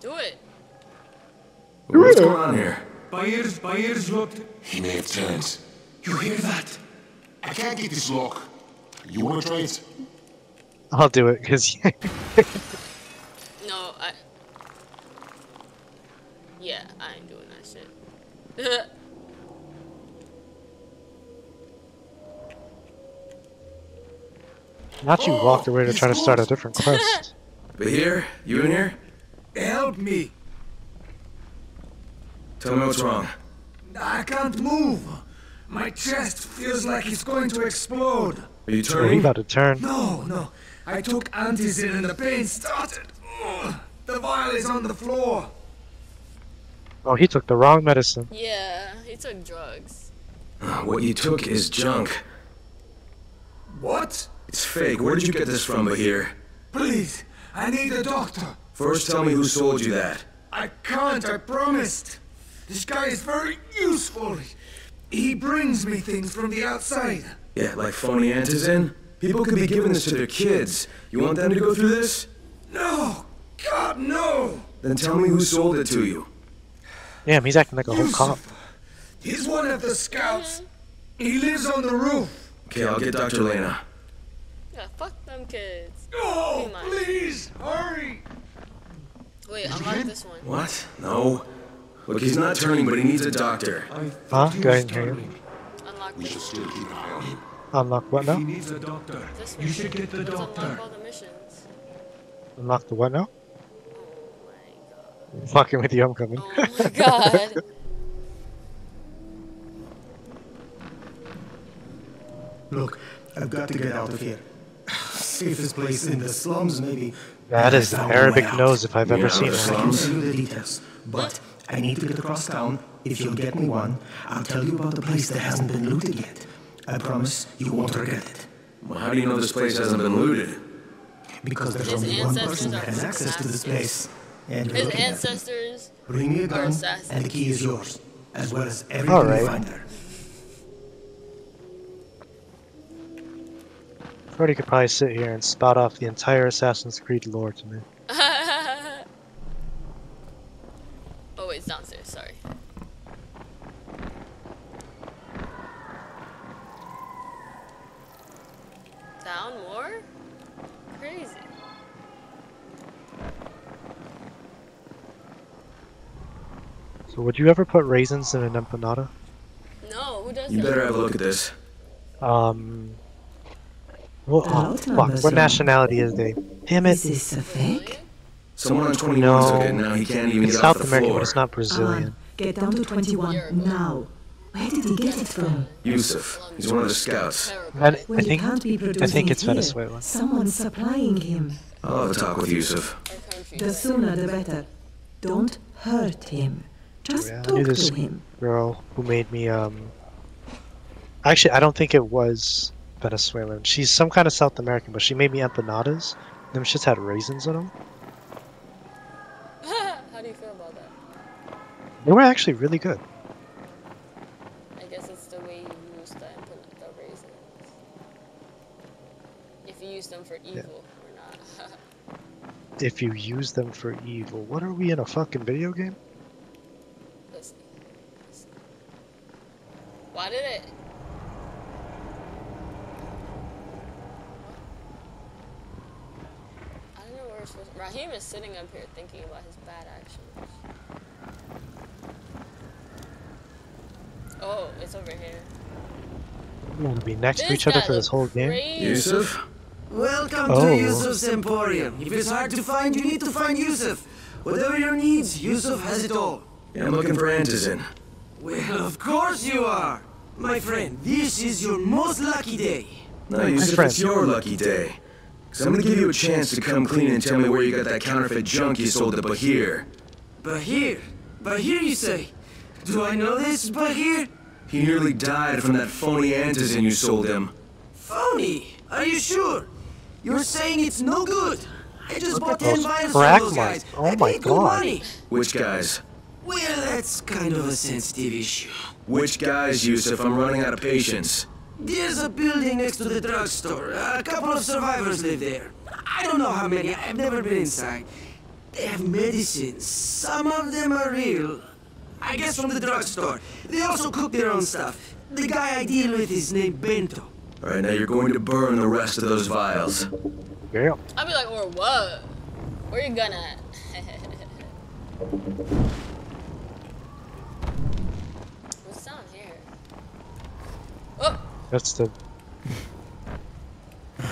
Do it! What's going on here? Byers, Byers looked. He may have turned. You hear that? I can't get this lock. You wanna try it? I'll do it, because No, I. Yeah, I ain't doing that shit. not you oh, walked away to try to start a different quest. But here? You in here? Help me! Tell me what's wrong. I can't move. My chest feels like it's going to explode. Are you Oh, you turning? about to turn. No, no. I took antizin and the pain started. Ugh. The vial is on the floor. Oh, he took the wrong medicine. yeah, he took drugs. Uh, What you took is junk. What? It's fake. Where did you get this from, Bahir? Please, I need a doctor. First tell me who sold you that. I can't, I promised. This guy is very useful. He brings me things from the outside. Yeah, like phony antizin? People could be giving this to their kids. You want them to go through this? No! God, no! Then tell me who sold it to you. Damn, he's acting like a whole cop. He's one of the scouts. He lives on the roof. Okay, I'll get Dr. Lena. Yeah, fuck them kids. Oh, Be mine. please, hurry! Wait, unlock this one. What? No. Look, he's not turning, but he needs a doctor. Huh? Go ahead and hear you. Unlock We should still keep an eye on him. Unlock what now? He needs a doctor. You should get the doctor. unlock all the missions. Unlock the what now? My god. Fucking with you, I'm coming. Oh my god. Look, I've got to get out of here. Safest place in the slums, maybe. That is I an found a way Arabic nose if I've ever seen the I one. can tell you the details, but I need to get across town. If you'll get me one, I'll tell you about the place that hasn't been looted yet. I promise you won't regret it. Well, how do you know this place hasn't been looted? Because there's His only one person that has access to this assassins. place. And His looking at them. ancestors Bring me a are gun, assassins. and the key is yours, as well as everything Alright. you find there. Freddy could probably sit here and spout off the entire Assassin's Creed lore to me. oh wait, it's downstairs. Sorry. Down more? Crazy. So would you ever put raisins in an empanada? No, who does You better have a look at this. Um. Well, oh, fuck. What nationality is they? Damn it. Is this a fake? Someone on 21 No. took it, now he can't even It's get South off the American, floor. but it's not Brazilian. Ah, get down to 21 now. Where did he get it from? Yusuf. He's one of the scouts. I, I Well, he think can't be producing I think it's here. Venezuela. Someone's supplying him. I'll have a talk with Yusuf. The sooner the better. Don't hurt him. Just Yeah, I knew talk this to him. girl who made me um. Actually, I don't think it was Venezuelan. She's some kind of South American, but she made me empanadas. Them shits had raisins in them. How do you feel about that? They were actually really good. I guess it's the way you use the implement the raisins. If you use them for evil or not. If you use them for evil, what are we in a fucking video game? Let's see. Let's see. Why did it? I don't know where we're supposed. Rahim is sitting up here thinking about his bad actions. Oh, it's over here. We want to be next to each other for this whole game. crazy. Yusuf? Welcome Oh. to Yusuf's Emporium. If it's hard to find, you need to find Yusuf. Whatever your needs, Yusuf has it all. Yeah, I'm looking for antizin. Well, of course you are. My friend, this is your most lucky day. No, Yusuf, friend. it's your lucky day. Because I'm going to give you a chance to come clean and tell me where you got that counterfeit junk you sold to Bahir. Bahir. Bahir, you say? Do I know this Bahir? He nearly died from that phony antizin you sold him. Phony. Are you sure? You're saying it's no good. I just bought 10 vials from those marks. guys. Oh I my paid good God. money. Which guys? Well, that's kind of a sensitive issue. Which guys, Yusuf? I'm running out of patience. There's a building next to the drugstore. A couple of survivors live there. I don't know how many. I've never been inside. They have medicines. Some of them are real. I guess from the drugstore. They also cook their own stuff. The guy I deal with is named Bento. All right, now you're going to burn the rest of those vials. Yeah. I'd be like, or what? Where you gonna at? What's down here? Oh! That's the. Oh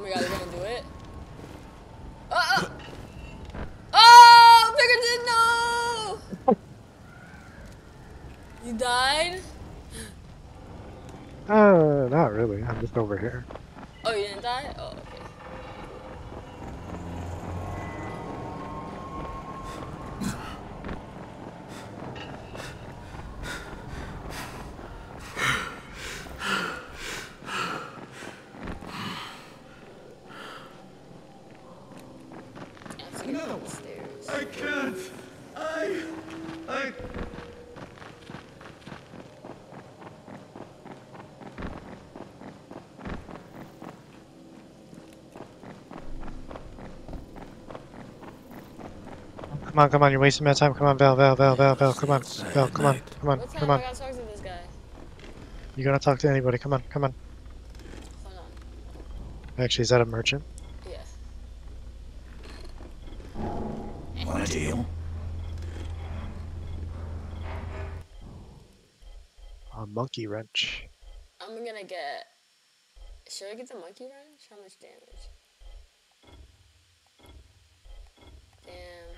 my god, they're gonna do it. Oh! Oh! Biggerton, no! You died? Uh, not really. I'm just over here. Oh, you didn't die? Oh, okay. I have to get No. upstairs. I can't. I. I. Come on, come on, you're wasting my time. Come on, Val, Val, Val, Val, Val. Come on, Val, come on, come on, What time come I on. gotta talk to this guy? You're gonna talk to anybody. Come on, come on. Hold on. Actually, is that a merchant? Yeah. Want a deal? A monkey wrench. I'm gonna get. Should I get the monkey wrench? How much damage? Damn.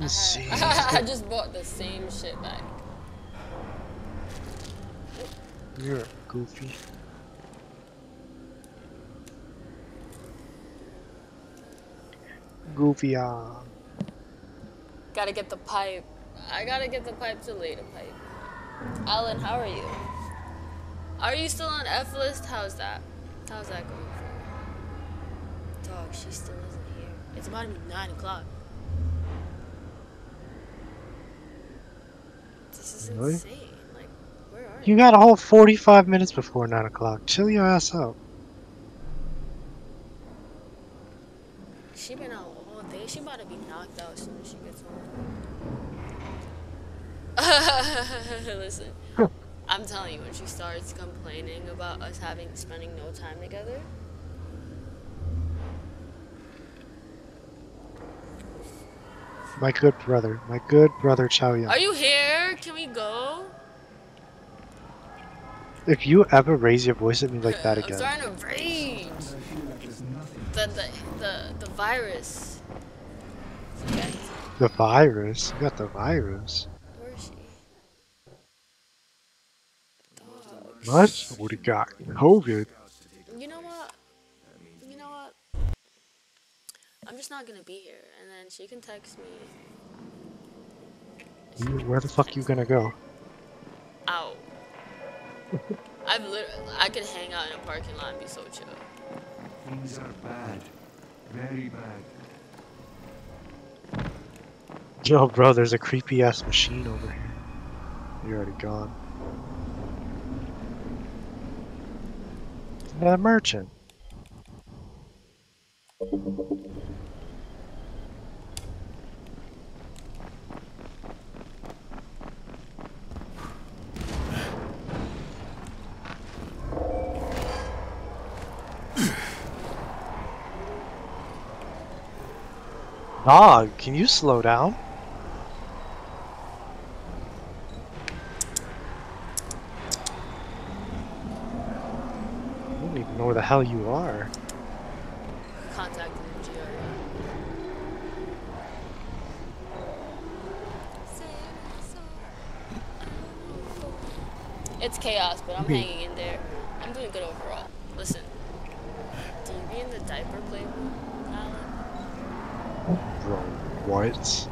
Let's see. I just bought the same shit back. You're goofy. Goofy, ah. Gotta get the pipe. I gotta get the pipe to lay the pipe. Alan, how are you? Are you still on F list? How's that? How's that going? Dog, she still isn't here. It's about to be 9 o'clock. This is Really? insane. Like, where are You got a whole 45 minutes before 9 o'clock. Chill your ass out. She been out all day. She about to be knocked out as soon as she gets home. Listen, I'm telling you, when she starts complaining about us having spending no time together, My good brother. My good brother Chao Yun. are you here? Can we go? If you ever raise your voice at me like that uh, I'm again, starting to rage. The the the the virus. Okay. the virus. You got the virus. Where is she? What? What do you got? COVID. I'm just not gonna be here, and then she can text me You- Where the fuck you gonna go? out. I've literally, I could hang out in a parking lot and be so chill. Things are bad. Very bad. Yo, bro, there's a creepy ass machine over here. You're already gone. A merchant. Dog, can you slow down? I don't even know where the hell you are. Contact the GRE. It's chaos, but I'm Okay. hanging in there. I'm doing good overall. Listen, do you be in the diaper playroom, Alan? Bro, what?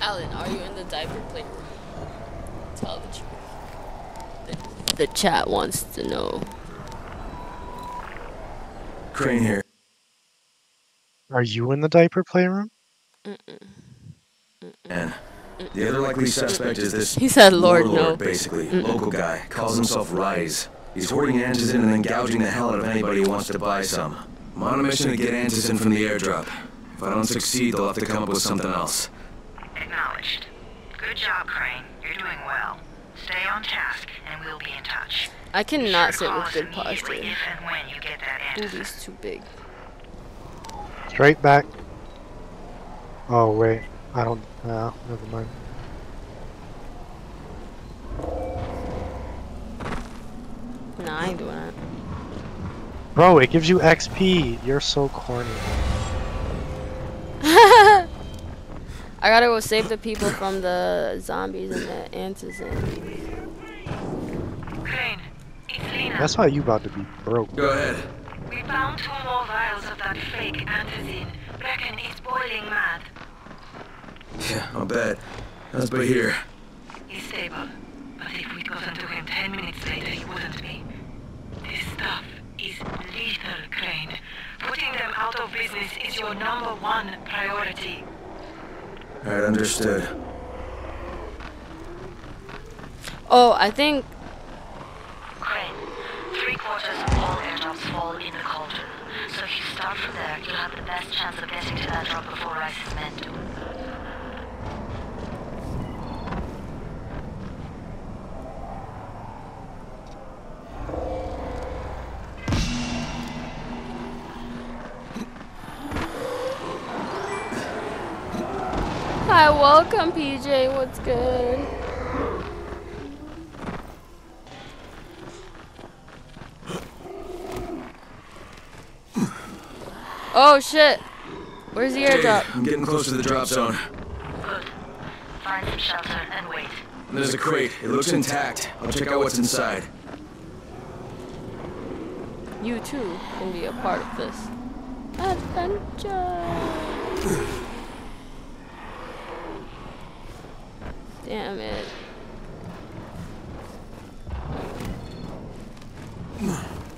Alan, are you in the diaper playroom? Tell the truth. The, the chat wants to know. Crane here. Are you in the diaper playroom? And the other likely suspect is this He said Lord, warlord, no. basically. Mm-mm. Local guy. Calls himself Rais. He's hoarding Antizin and then gouging the hell out of anybody who wants to buy some. I'm on a mission to get Antizin from the airdrop. If I don't succeed, they'll have to come up with something else. Acknowledged. Good job, Crane. You're doing well. Stay on task, and we'll be in touch. I cannot Be sit with good posture. If and when you get that answer. Booty's too big. Straight back. Oh, wait. I don't. Uh, never mind. Nah, I ain't doing that. Bro, it gives you XP. You're so corny. I gotta go save the people from the zombies and the antizin. Crane. That's why you about to be broke. Go ahead. We found two more vials of that fake antizin. Brecken is boiling mad. Yeah, I'll bet. Let's be here. He's stable. But if we'd gotten to him ten minutes later, he wouldn't be. This stuff is lethal, Crane. Putting them out of business is your number one priority. Alright, understood. Oh, I think Crane, three quarters of all airdrops fall in the cauldron. So if you start from there, you'll have the best chance of getting to that drop before Rais's men do. Welcome, PJ. What's good? Oh shit! Where's the airdrop? I'm getting close to the drop zone. Find some shelter and wait. There's a crate. It looks intact. I'll check out what's inside. You too can be a part of this adventure. Damn it.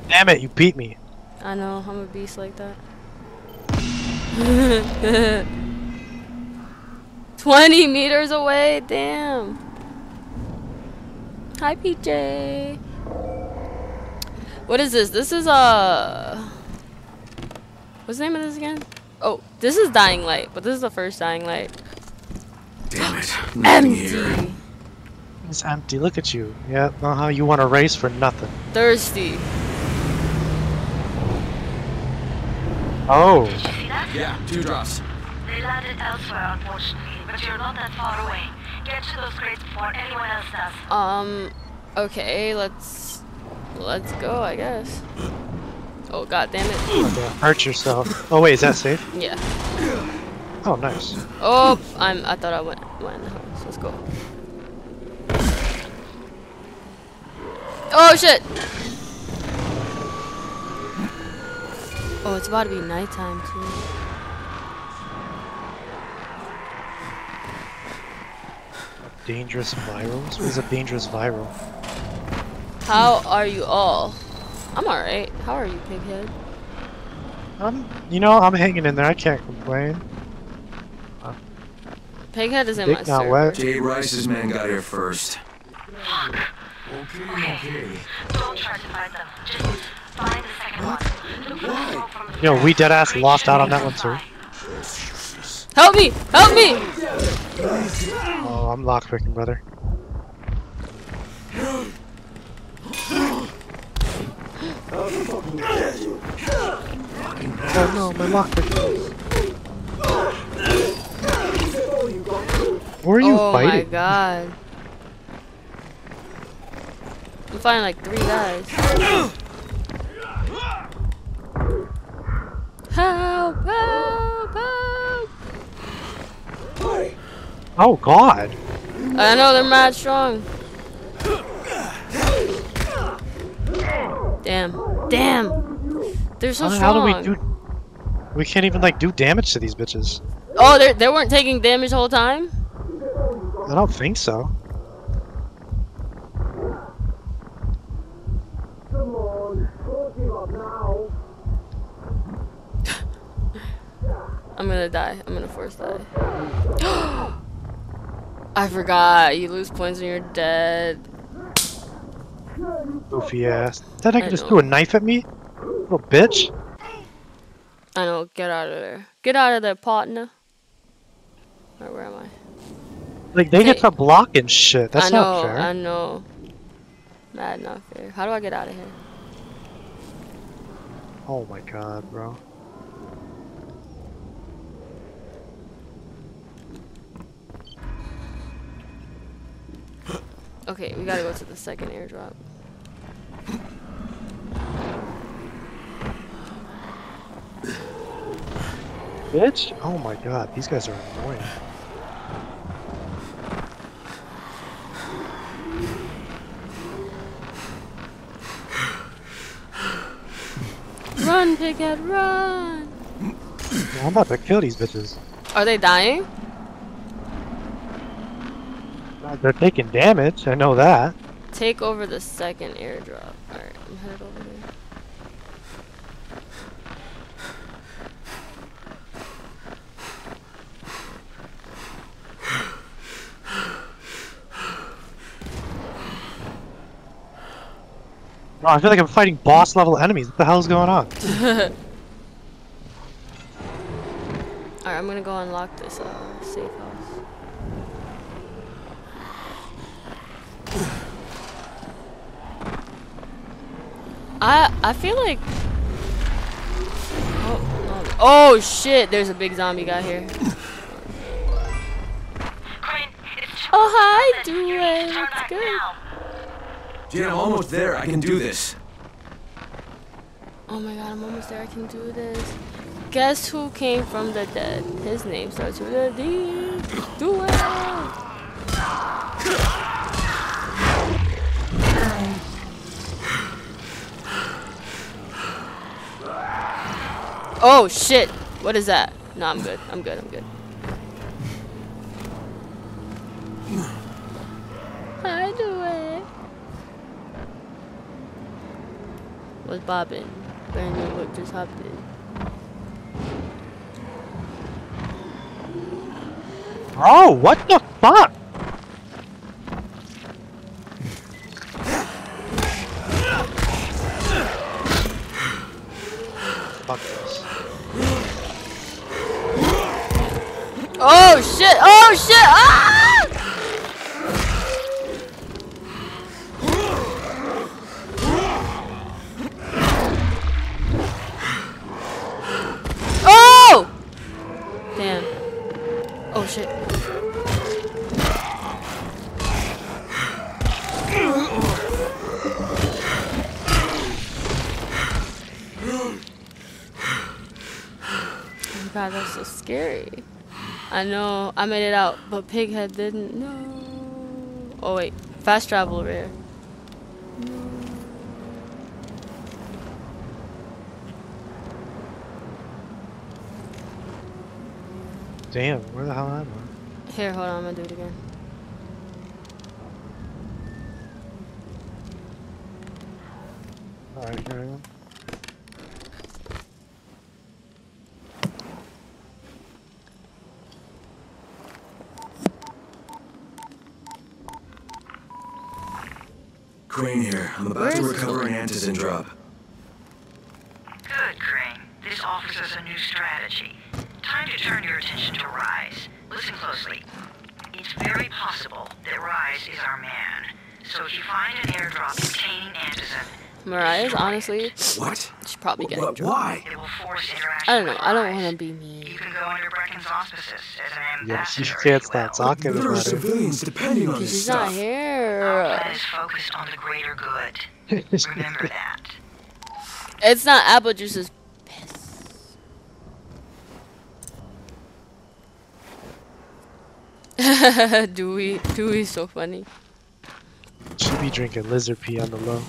Damn it, you beat me. I know, I'm a beast like that. 20 meters away, damn. Hi, PJ. What is this? This is uh What's the name of this again? Oh, this is Dying Light, but this is the first Dying Light. Damn it. Nothing here. Empty. It's empty. Look at you. Yeah, know how you want to race for nothing. Thirsty. Oh. Yeah, two drops. They landed elsewhere, unfortunately, but you're not that far away. Get to those crates before anyone else does. Um okay, let's let's go, I guess. Oh god damn it. Yeah, hurt yourself. Oh wait, is that safe? Yeah. Oh, nice. Oh, I'm. I thought I went went in the house. Let's go. Oh shit! Oh, it's about to be nighttime too. Dangerous virals? Is a dangerous viral? How are you all? I'm alright. How are you, pighead? Um, you know, I'm hanging in there. I can't complain. Pighead is in Dick my not server. wet. Jay Rais's man got here first. Okay, okay. Don't try to fight them. Just find the second one. Look the from the Yo, we dead ass lost out on that one too. Help me! Help me! Oh, I'm lockpicking, brother. Oh no, my lockpick. Where are you fighting? oh my god. I'm fighting like three guys. Help! Help! Help! Oh god. I know they're mad strong. Damn. Damn. They're so How, strong. how do we do? We can't even like do damage to these bitches. Oh, they they weren't taking damage the whole time. I don't think so. Come on, him up now. I'm gonna die. I'm gonna force die. I forgot. You lose points when you're dead. Goofy ass. That I can just threw a knife at me? Little bitch. I know. Get out of there. Get out of there, partner. Where am I? Like they get to blocking shit. That's know. not fair. I know. Mad not fair. How do I get out of here? Oh my god, bro. Okay, we gotta go to the second airdrop. Bitch? Oh my god, these guys are annoying. Run, pighead, run! I'm about to kill these bitches. Are they dying? Uh, They're taking damage, I know that. Take over the second airdrop. Alright, I'm headed over here. Oh, I feel like I'm fighting boss level enemies. What the hell's going on? Alright, I'm gonna go unlock this uh, safe house. I I feel like oh, no. oh shit, there's a big zombie guy here. Oh hi, Dwayne. What's good? Jade, I'm almost there. I can do this. Oh my god, I'm almost there. I can do this. Guess who came from the dead? His name starts with a D. Do it. Oh shit! What is that? No, I'm good. I'm good. I'm good. Hi, Dwayne. What's bobbing? Brand new what just happened. Bro, what the? Fuck I know, I made it out, but Pighead didn't. No. Oh wait, fast travel rare. Damn, where the hell am I? Here, hold on, I'm gonna do it again. Alright, here I am. Crane here. I'm about to recover an antizin drop. Good, Crane. This offers us a new strategy. Time to turn your attention to Rais. Listen closely. It's very possible that Rais is our man. So if you find an airdrop containing Antizin, Mariah's honestly. What? She's probably getting What? drunk. Why? it will force interaction I don't know. I don't Rais. want to be mean. You can go under Brecken's auspices as an Yes, you ambassador. can't if you stop talking There are about it. civilians depending on Because this she's not stuff. Our here. plan is focused on the greater good. Remember that. It's not apple juice, it's piss. Dewey, Dewey's so funny. She be drinking lizard pee on the low.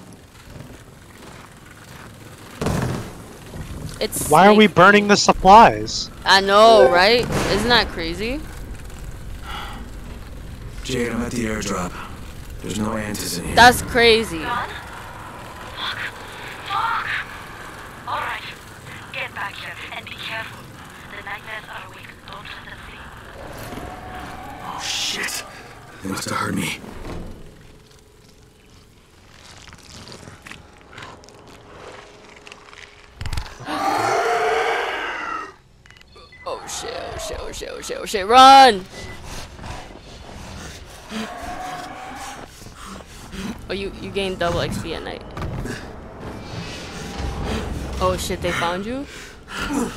It's Why are we burning the supplies? I know, right? Isn't that crazy? Jade, I'm at the airdrop. There's no antizin here. That's crazy. Fuck. Alright. Get back here and be careful. The nightmares are weak. Don't let them see. Oh shit. They must have heard me. Oh shit, oh shit, oh shit, oh shit, run! Oh, you, you gain double XP at night. Oh shit, they found you? I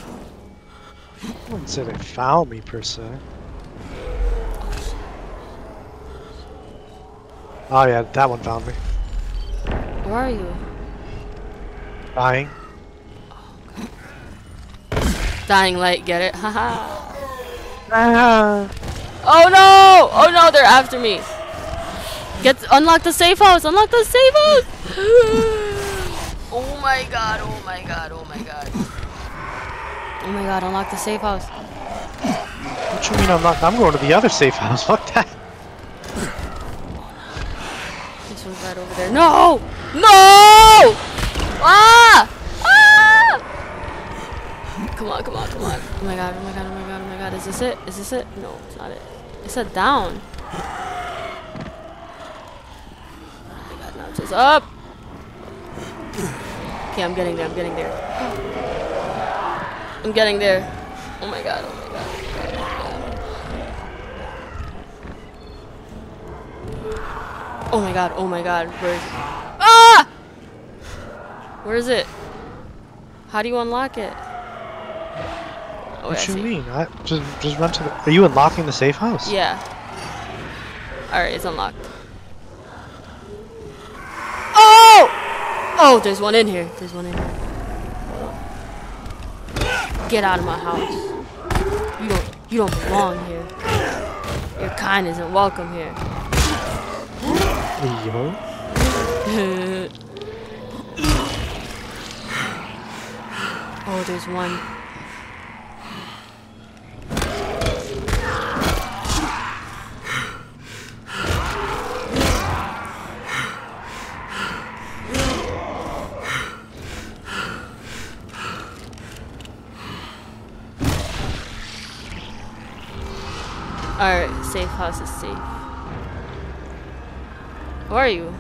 wouldn't say they found me per se. Oh yeah, that one found me. Where are you? Dying. Oh, Dying light, get it? Haha. Ah. oh no! Oh no, they're after me. Get unlock the safe house. Unlock the safe house. oh my god. Oh my god. Oh my god. Oh my god. Unlock the safe house. What you mean I'm not? I'm going to the other safe house. Fuck that. This one's right over there. No! No! Ah! Ah! Come on, come on, come on. Oh my god, oh my god, oh my god, god. Is this it? Is this it? No, it's not it. It said down. Oh my god, now it's just up. Okay, I'm getting there, I'm getting there. I'm getting there. Oh my god, oh my god. Oh my god, oh my god, where's Ah! Where is it? How do you unlock it? Oh, what I you mean? I just just run to the. Are you unlocking the safe house? Yeah. Alright, it's unlocked. Oh! Oh, there's one in here. There's one in here. Get out of my house. You don't you don't belong here. Your kind isn't welcome here. Yo. oh, there's one. Alright, safe house is safe. Who are you?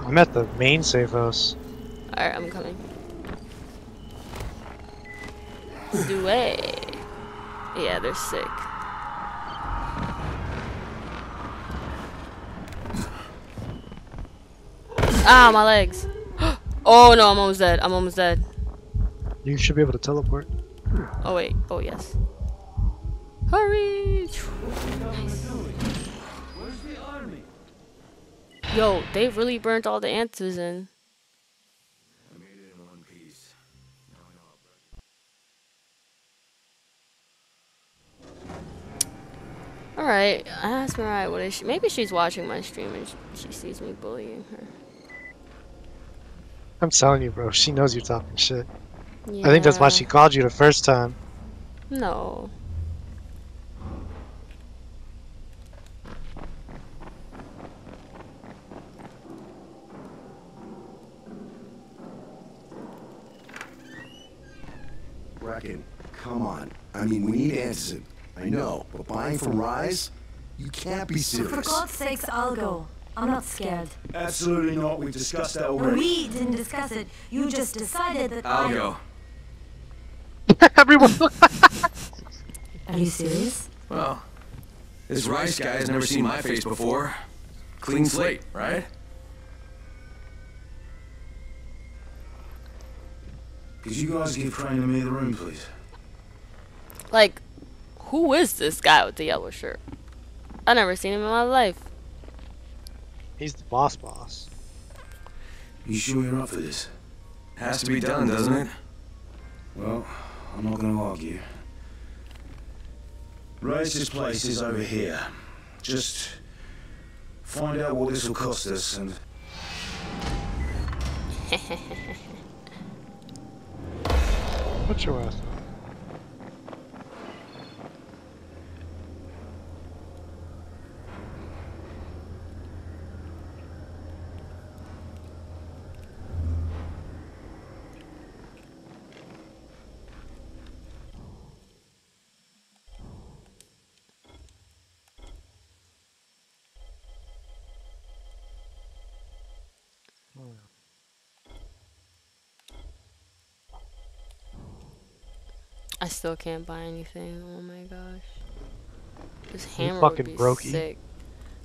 I'm at the main safe house. Alright, I'm coming. Due. Yeah, they're sick. Ah, my legs. Oh no, I'm almost dead. I'm almost dead. You should be able to teleport. Oh wait. Oh yes. Hurry! Nice. Yo, they really burnt all the answers in. Alright, I asked Mariah what is she. Maybe she's watching my stream and sh- she sees me bullying her. I'm telling you, bro. She knows you're talking shit. Yeah. I think that's why she called you the first time. No. Reckon, come on. I mean, we need antizin. I know, but buying from Rais? You can't be serious. For. God's sakes, I'll go. I'm not scared. Absolutely not. We've discussed that No, already. we didn't discuss it. You just decided that I'll I... go. Everyone. Are you serious? Well, this Rais guy has never seen my face before. Clean slate, right? Could you guys give Crane and me the room, please? Like, who is this guy with the yellow shirt? I never seen him in my life. He's the boss boss. You sure you're up for this? Has to be done, doesn't it? Well, I'm not gonna argue. Rais's place is over here. Just find out what this will cost us and What's your ass? I still can't buy anything. Oh my gosh. This You hammer fucking would be brokey. sick.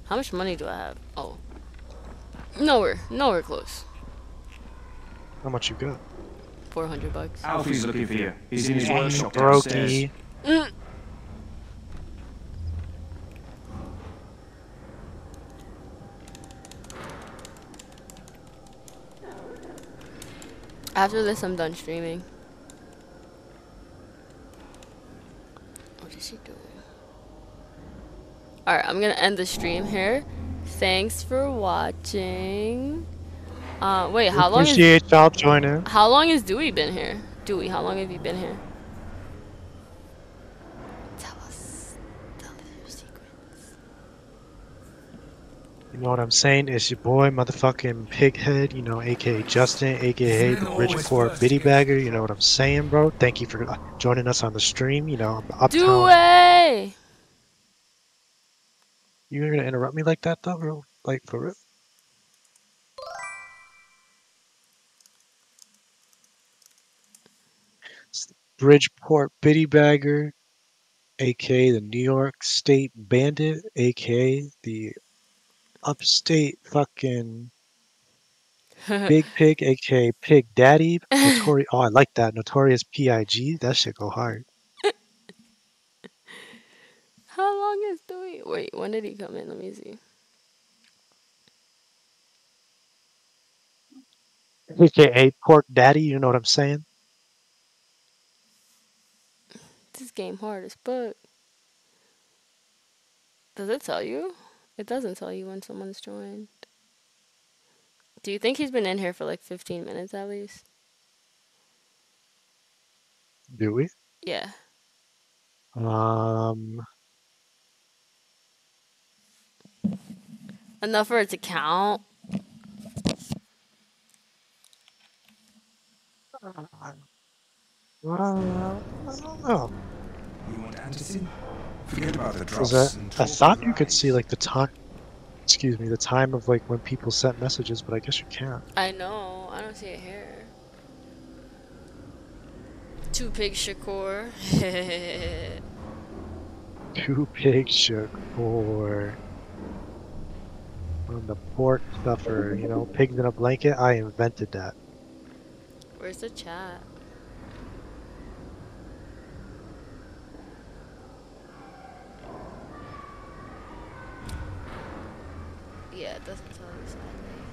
How much money do I have? Oh. Nowhere. Nowhere close. How much you got? 400 bucks. Alfie's looking for you. He's in his Dang, workshop brokey. downstairs. Mm. After this, I'm done streaming. What is she doing? Alright, I'm gonna end the stream here. Thanks for watching. Uh, wait, how long Appreciate y'all joining. how long has Dewey been here? Dewey, how long have you been here? Tell us. Tell us your secrets. You know what I'm saying? It's your boy, motherfucking Pighead, you know, aka Justin, aka the Bridgeport Biddy Bagger. You know what I'm saying, bro? Thank you for uh, joining us on the stream. You know, I'm uptown. Dewey! You're gonna interrupt me like that, though, bro? Like, for real? Bridgeport Biddy Bagger, aka the New York State Bandit, aka the upstate fucking Big Pig, aka Pig Daddy. Notori- oh, I like that. Notorious P.I.G. That shit go hard. How long is Dewey? Wait, when did he come in? Let me see. AKA Pork Daddy, you know what I'm saying? This game hard as fuck. Does it tell you? It doesn't tell you when someone's joined. Do you think he's been in here for like 15 minutes at least? Do we? Yeah. Um, Enough for it to count? well, I don't know. You want Anderson? Forget about the drops that, and I thought you could see like the time, excuse me, the time of like when people sent messages, but I guess you can't. I know. I don't see it here. Two Pig Shakur. Two pig shook for on the pork stuffer, you know, pigs in a blanket. I invented that. Where's the chat? Yeah, it doesn't tell you sadly.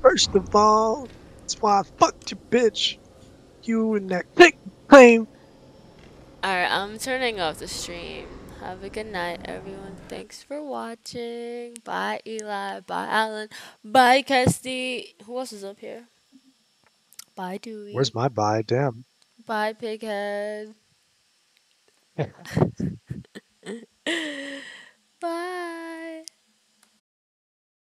First of all, that's why I fucked your bitch. You and that clique claim. Alright, I'm turning off the stream. Have a good night, everyone. Thanks for watching. Bye, Eli. Bye, Alan. Bye, Kirsty. Who else is up here? Bye, Dewey. Where's my bye? Damn. Bye, Pighead. Bye.